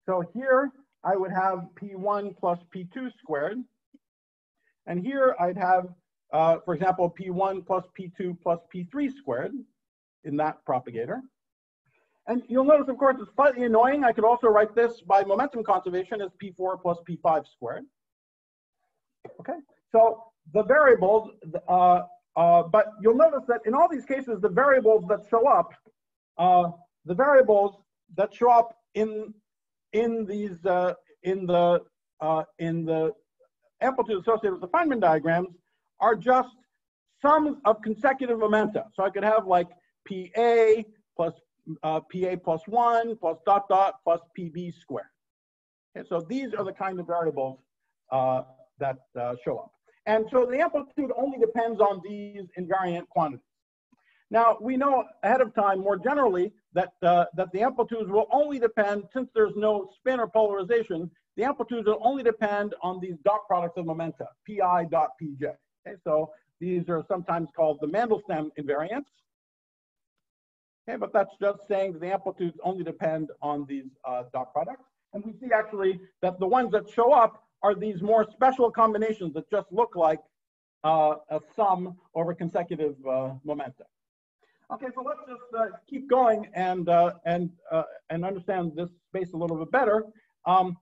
So here I would have P1 plus P2 squared. And here I'd have, uh, for example, P1 plus P2 plus P3 squared in that propagator. And you'll notice, of course, it's slightly annoying. I could also write this by momentum conservation as P4 plus P5 squared. Okay, so the variables, uh, uh, but you'll notice that in all these cases, the variables that show up, uh, the variables that show up in in these uh, in the uh, in the amplitude associated with the Feynman diagrams are just sums of consecutive momenta. So I could have like PA plus uh, PA plus one plus dot dot plus PB squared. Okay, so these are the kind of variables uh, that uh, show up. And so the amplitude only depends on these invariant quantities. Now, we know ahead of time, more generally, that, uh, that the amplitudes will only depend, since there's no spin or polarization, the amplitudes will only depend on these dot products of momenta, pi dot pj. Okay, so these are sometimes called the Mandelstam invariants. Okay, but that's just saying that the amplitudes only depend on these uh, dot products. And we see actually that the ones that show up are these more special combinations that just look like uh, a sum over consecutive uh, momenta. Okay, so let's just uh, keep going and uh, and uh, and understand this space a little bit better. Um,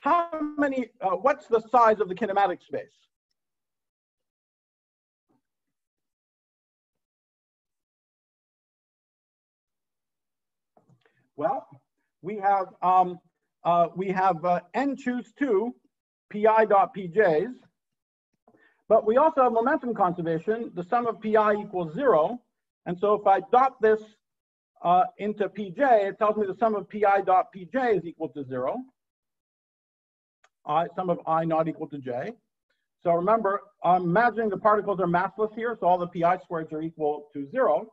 how many? Uh, what's the size of the kinematic space? Well, we have um, we have n choose two pi dot pj's. But we also have momentum conservation. The sum of pi equals zero. And so if I dot this uh, into pj, it tells me the sum of pi dot pj is equal to zero. I, sum of i not equal to j. So remember, I'm imagining the particles are massless here, so all the pi squareds are equal to zero.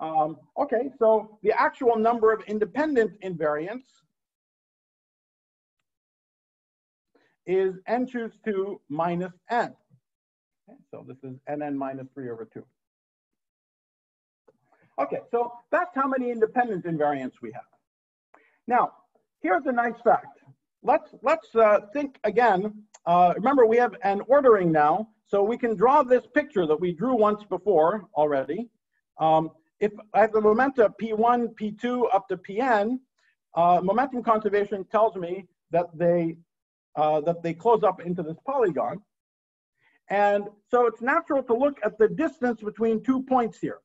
Um, okay, so the actual number of independent invariants is n choose 2 minus n. Okay, so this is nn minus 3 over 2. Okay, so that's how many independent invariants we have. Now, here's a nice fact. Let's, let's uh, think again. Uh, remember, we have an ordering now, so we can draw this picture that we drew once before already. Um, if I have the momenta P1, P2 up to Pn, uh, momentum conservation tells me that they uh, that they close up into this polygon. And so it's natural to look at the distance between two points here.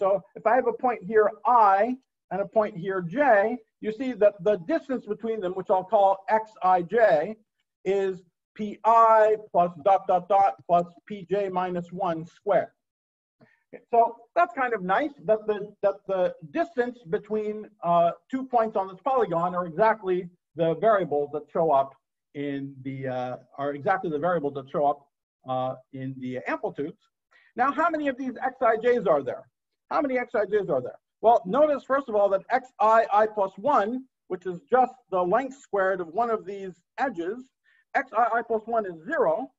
So if I have a point here i and a point here j, you see that the distance between them, which I'll call xij, is pi plus dot dot dot plus pj minus 1 squared. So that's kind of nice that the, that the distance between uh, two points on this polygon are exactly the variables that show up in the, uh, are exactly the variables that show up uh, in the amplitudes. Now, how many of these xij's are there? How many xij's are there? Well, notice first of all that xi i plus 1, which is just the length squared of one of these edges, xi i plus 1 is 0,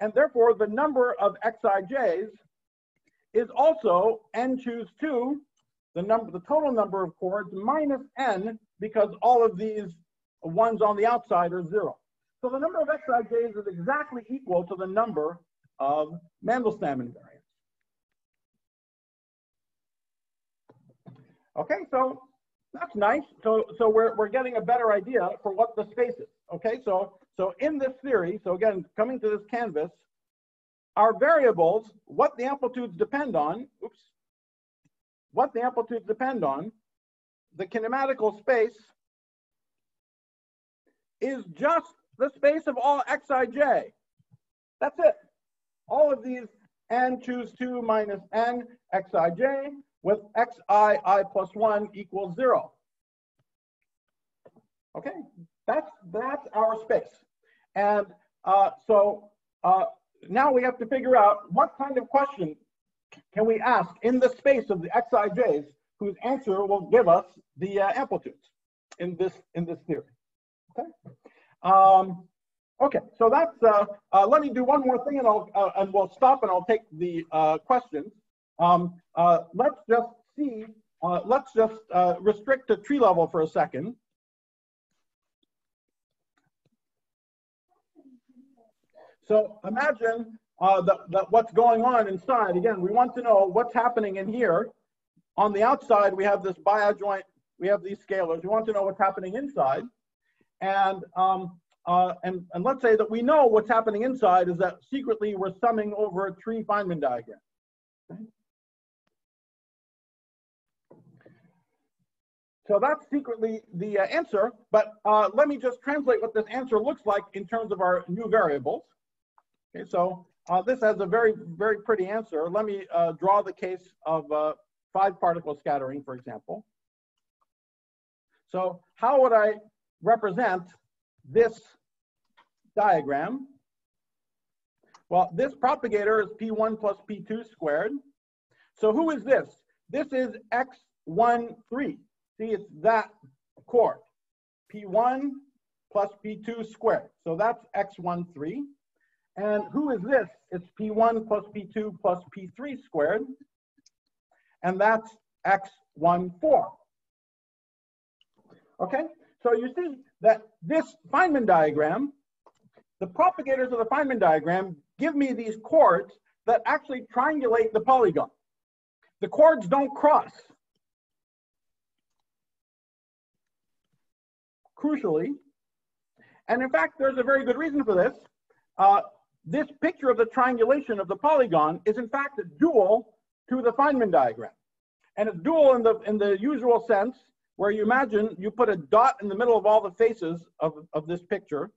and therefore the number of xij's is also n choose 2, the number, the total number of chords minus n, because all of these ones on the outside are zero. So the number of xij's is exactly equal to the number of Mandelstam invariants. Okay, so that's nice. So, so we're, we're getting a better idea for what the space is. Okay, so, so in this theory, so again, coming to this canvas, our variables, what the amplitudes depend on, oops, what the amplitudes depend on, the kinematical space is just the space of all xij. That's it. All of these n choose 2 minus n xij with xi i plus 1 equals 0. Okay, that's, that's our space. And uh, so uh, now we have to figure out what kind of question can we ask in the space of the xij's whose answer will give us the uh, amplitudes in this in this theory. Okay. Um, okay. So that's. Uh, uh, let me do one more thing, and I'll uh, and we'll stop, and I'll take the questions. Um, uh, let's just see. let's just restrict to tree level for a second. So imagine that, that what's going on inside. Again, we want to know what's happening in here on the outside, we have this bi-adjoint, we have these scalars. We want to know what's happening inside. And, um, uh, and, and let's say that we know what's happening inside is that secretly we're summing over a tree Feynman diagram. Okay. So that's secretly the uh, answer, but uh, let me just translate what this answer looks like in terms of our new variables. Okay, so uh, this has a very, very pretty answer. Let me uh, draw the case of uh, five particle scattering, for example. So how would I represent this diagram? Well, this propagator is P1 plus P2 squared. So who is this? This is X13. See, it's that chord. P1 plus P2 squared. So that's X13. And who is this? It's P1 plus P2 plus P3 squared and that's x14. Okay, so you see that this Feynman diagram, the propagators of the Feynman diagram give me these chords that actually triangulate the polygon. The chords don't cross. Crucially, and in fact, there's a very good reason for this. Uh, this picture of the triangulation of the polygon is in fact a dual to the Feynman diagram. And it's dual in the, in the usual sense, where you imagine you put a dot in the middle of all the faces of, of this picture,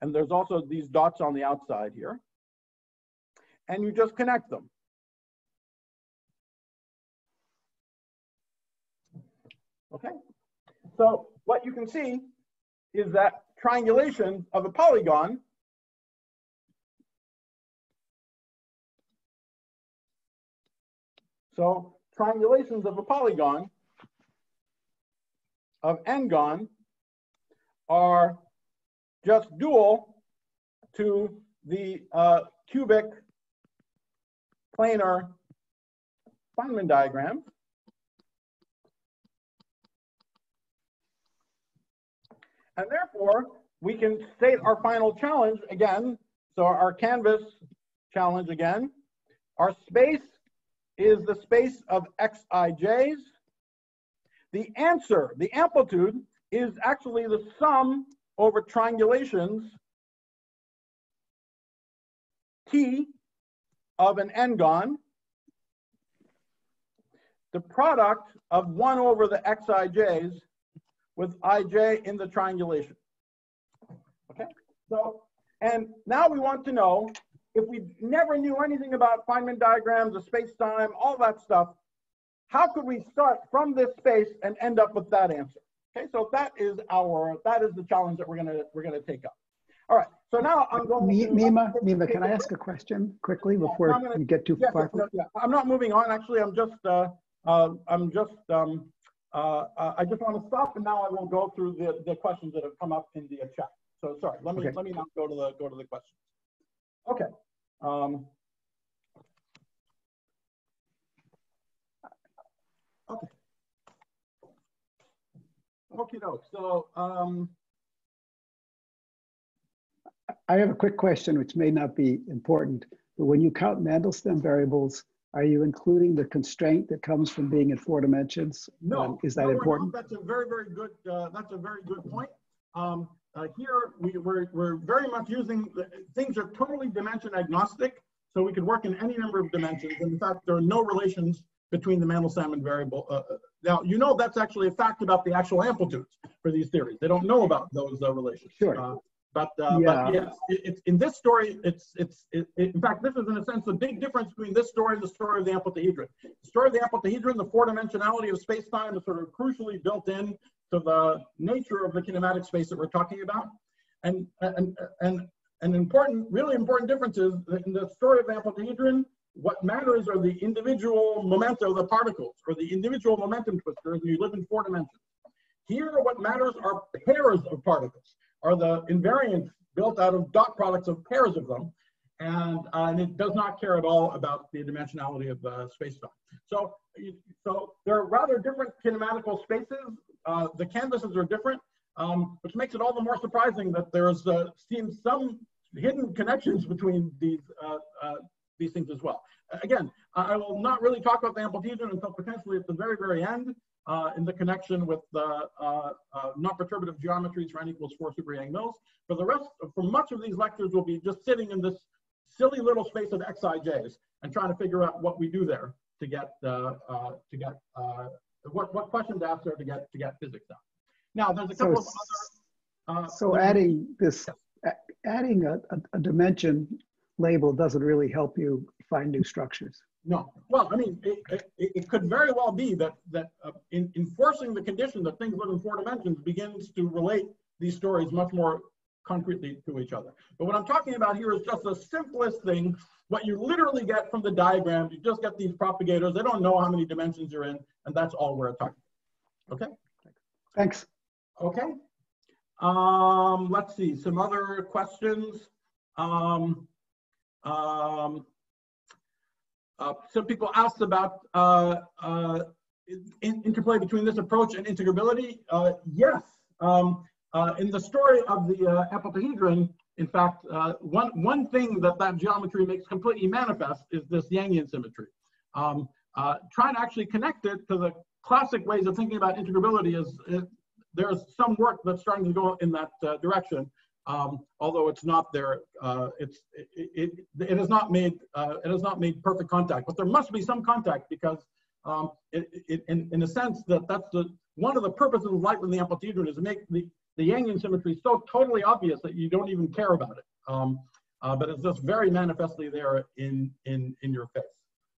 and there's also these dots on the outside here, and you just connect them. Okay, so what you can see is that triangulation of a polygon So triangulations of a polygon of n-gon are just dual to the uh, cubic planar Feynman diagram. And therefore, we can state our final challenge again. So our canvas challenge again. Our space is the space of xij's. The answer, the amplitude, is actually the sum over triangulations t of an n-gon, the product of 1 over the xij's with ij in the triangulation. Okay, so, and now we want to know if we never knew anything about Feynman diagrams of space-time, all that stuff, how could we start from this space and end up with that answer? Okay, so that is our that is the challenge that we're gonna we're gonna take up. All right, so now I'm going Me, to Nima, Nima, can I ask a question quickly before gonna, you get too yes, far? No, yeah, I'm not moving on. Actually, I'm just uh, uh, I'm just um, uh, I just want to stop, and now I will go through the the questions that have come up in the chat. So sorry, let me okay. let me now go to the go to the questions. Okay. Um, okay. Okay, so um, I have a quick question, which may not be important, but when you count Mandelstam variables, are you including the constraint that comes from being in four dimensions? No. Um, is that no, important? That's a very, very good. Uh, that's a very good point. Um, uh, here we, we're, we're very much using things are totally dimension agnostic. So we could work in any number of dimensions. And in fact, there are no relations between the Mandelstam variable. Uh, uh, now, you know that's actually a fact about the actual amplitudes for these theories. They don't know about those uh, relations. Sure. But, uh, Yeah. but yes, it, it's in this story, it's, it's, it, it- in fact, this is in a sense the big difference between this story and the story of the amplituhedron. The story of the amplituhedron, the four dimensionality of space-time is sort of crucially built in to the nature of the kinematic space that we're talking about. And, and, and an important, really important difference is that in the story of the amplituhedron, what matters are the individual momenta of the particles or the individual momentum twistors, and you live in four dimensions. Here, what matters are pairs of particles, are the invariants built out of dot products of pairs of them, and, uh, and it does not care at all about the dimensionality of the space-time. So, you- so they're rather different kinematical spaces. Uh, the canvases are different, um, which makes it all the more surprising that there's uh, seems some hidden connections between these uh, uh, these things as well. Again, I will not really talk about the amplituhedron until potentially at the very, very end uh, in the connection with the uh, uh, non-perturbative geometries for n equals four super Yang Mills. For the rest, for much of these lectures, we'll be just sitting in this silly little space of xij's and trying to figure out what we do there to get uh, uh, to get uh, what what questions to ask there to get to get physics done. Now, there's a So couple of other. Uh, So adding this, adding a- a dimension label doesn't really help you find new structures. No, well, I mean, it, it, it could very well be that, that uh, in enforcing the condition that things live in four dimensions begins to relate these stories much more concretely to each other. But what I'm talking about here is just the simplest thing, what you literally get from the diagram. You just get these propagators. They don't know how many dimensions you're in, and that's all we're talking. About. Okay, Thanks. okay. Um, let's see, some other questions. Um, um, uh, some people asked about uh, uh, in, interplay between this approach and integrability. Uh, yes, um, uh, in the story of the amplituhedron, in fact, one, one thing that that geometry makes completely manifest is this Yangian symmetry. Um, trying to actually connect it to the classic ways of thinking about integrability is, is there's some work that's starting to go in that direction. Um, although it's not there, uh, it's it, it, it has not made uh, it has not made perfect contact. But there must be some contact because um, it, it, in in a sense that that's the one of the purposes of light in the amplitude is to make the the Yangian symmetry so totally obvious that you don't even care about it. Um, uh, but it's just very manifestly there in in in your face.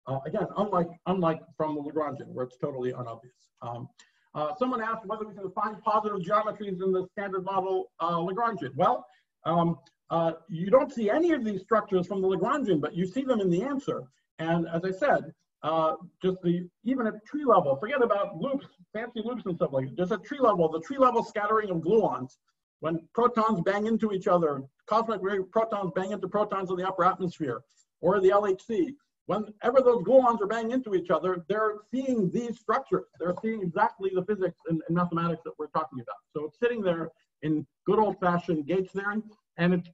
Uh, again, unlike unlike from the Lagrangian where it's totally unobvious. Um, uh, someone asked whether we can find positive geometries in the standard model uh, Lagrangian. Well, um, uh, you don't see any of these structures from the Lagrangian, but you see them in the answer. And as I said, uh, just the even at tree level, forget about loops, fancy loops and stuff like that. Just at tree level, the tree level scattering of gluons, when protons bang into each other, cosmic ray protons bang into protons in the upper atmosphere, or the LHC, whenever those gluons are banging into each other, they're seeing these structures. They're seeing exactly the physics and, and mathematics that we're talking about. So it's sitting there in good old-fashioned gauge theory, and it,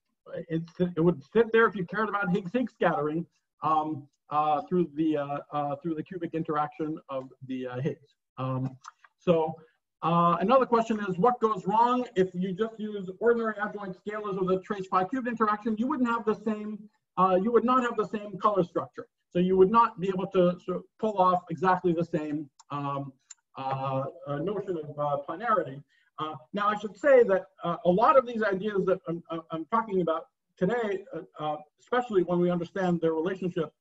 it, it would sit there if you cared about Higgs-Higgs scattering um, uh, through the uh, uh, through the cubic interaction of the uh, Higgs. Um, so uh, another question is, what goes wrong if you just use ordinary adjoint scalars of the trace phi cubed interaction? You wouldn't have the same, uh, you would not have the same color structure. So you would not be able to sort of pull off exactly the same um, uh, uh, notion of uh, planarity. Uh, now, I should say that uh, a lot of these ideas that I'm, I'm talking about today, uh, especially when we understand their relationship,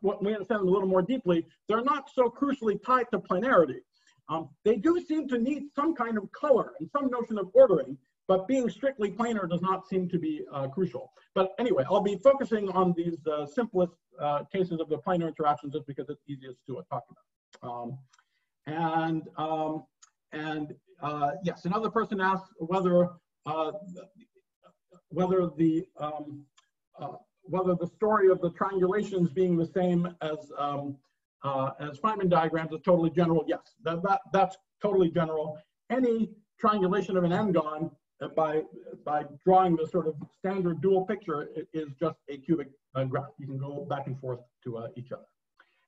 when we understand them a little more deeply, they're not so crucially tied to planarity. Um, they do seem to need some kind of color and some notion of ordering, but being strictly planar does not seem to be uh, crucial. But anyway, I'll be focusing on these uh, simplest uh, cases of the planar interactions just because it's easiest to talk about. Um, and um, and uh, yes, another person asked whether uh, whether the um, uh, whether the story of the triangulations being the same as um, uh, as Feynman diagrams is totally general. Yes, that, that that's totally general. Any triangulation of an n-gon uh, by by drawing the sort of standard dual picture i- is just a cubic uh, graph. You can go back and forth to uh, each other.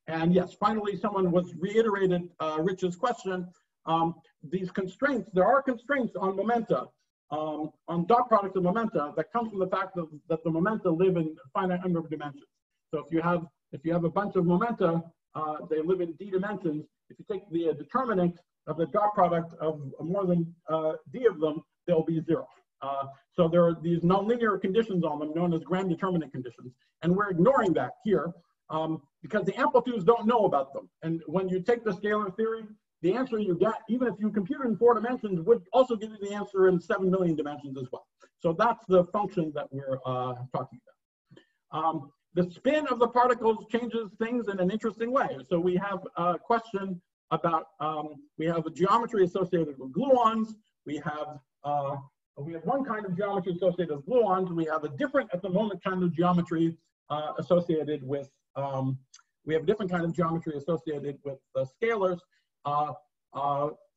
And yes, finally, someone was reiterated uh, Rich's question. Um, these constraints, there are constraints on momenta, um, on dot products of momenta that come from the fact that, that the momenta live in finite number of dimensions. So if you have if you have a bunch of momenta uh, they live in d dimensions. If you take the uh, determinant of the dot product of more than uh, d of them, they'll be zero. Uh, so there are these nonlinear conditions on them known as Gram determinant conditions. And we're ignoring that here um, because the amplitudes don't know about them. And when you take the scalar theory, the answer you get, even if you compute in four dimensions, would also give you the answer in seven million dimensions as well. So that's the function that we're uh, talking about. Um, the spin of the particles changes things in an interesting way. So we have a question about, um, we have a geometry associated with gluons. We have, uh, we have one kind of geometry associated with gluons. We have a different, at the moment, kind of geometry uh, associated with, um, we have a different kind of geometry associated with uh, scalars. Uh,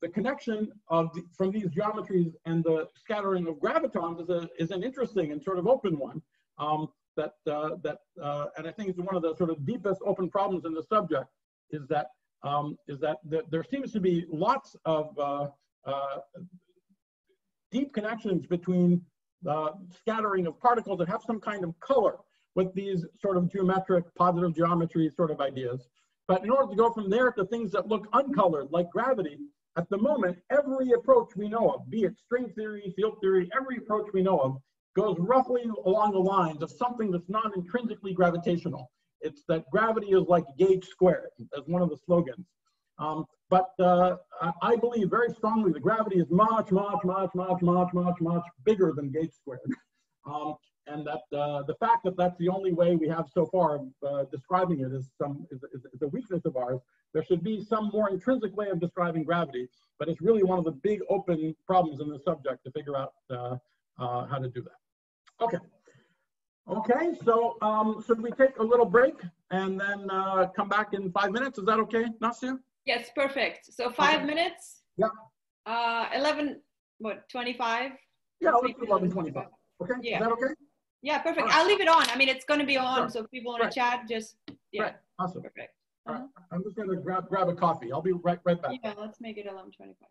the connection of the, from these geometries and the scattering of gravitons is, a, is an interesting and sort of open one. Um, that uh, that uh, and I think it's one of the sort of deepest open problems in the subject is that um, is that th there seems to be lots of uh, uh deep connections between the scattering of particles that have some kind of color with these sort of geometric positive geometry sort of ideas. But in order to go from there to things that look uncolored, like gravity, at the moment, every approach we know of, be it string theory, field theory, every approach we know of, goes roughly along the lines of something that's not intrinsically gravitational. It's that gravity is like gauge squared, as one of the slogans. Um, but uh, I believe very strongly that gravity is much, much, much, much, much, much, much bigger than gauge squared. <laughs> Um, and that uh, the fact that that's the only way we have so far of uh, describing it is some is, is, is, a weakness of ours. There should be some more intrinsic way of describing gravity, but it's really one of the big open problems in the subject to figure out uh, uh how to do that. Okay. Okay, so um, should we take a little break and then uh, come back in five minutes? Is that okay, Nastia? Yes, perfect. So five okay. minutes. Yeah. Uh, 11, what, 25? Yeah, let's do Okay, yeah. is that okay? Yeah, perfect. Right. I'll leave it on. I mean, it's going to be on, so if people want right. to chat, just, yeah. Right. Awesome. Perfect. Uh -huh. I'm just going to grab, grab a coffee. I'll be right, right back. Yeah, let's make it 11, 25.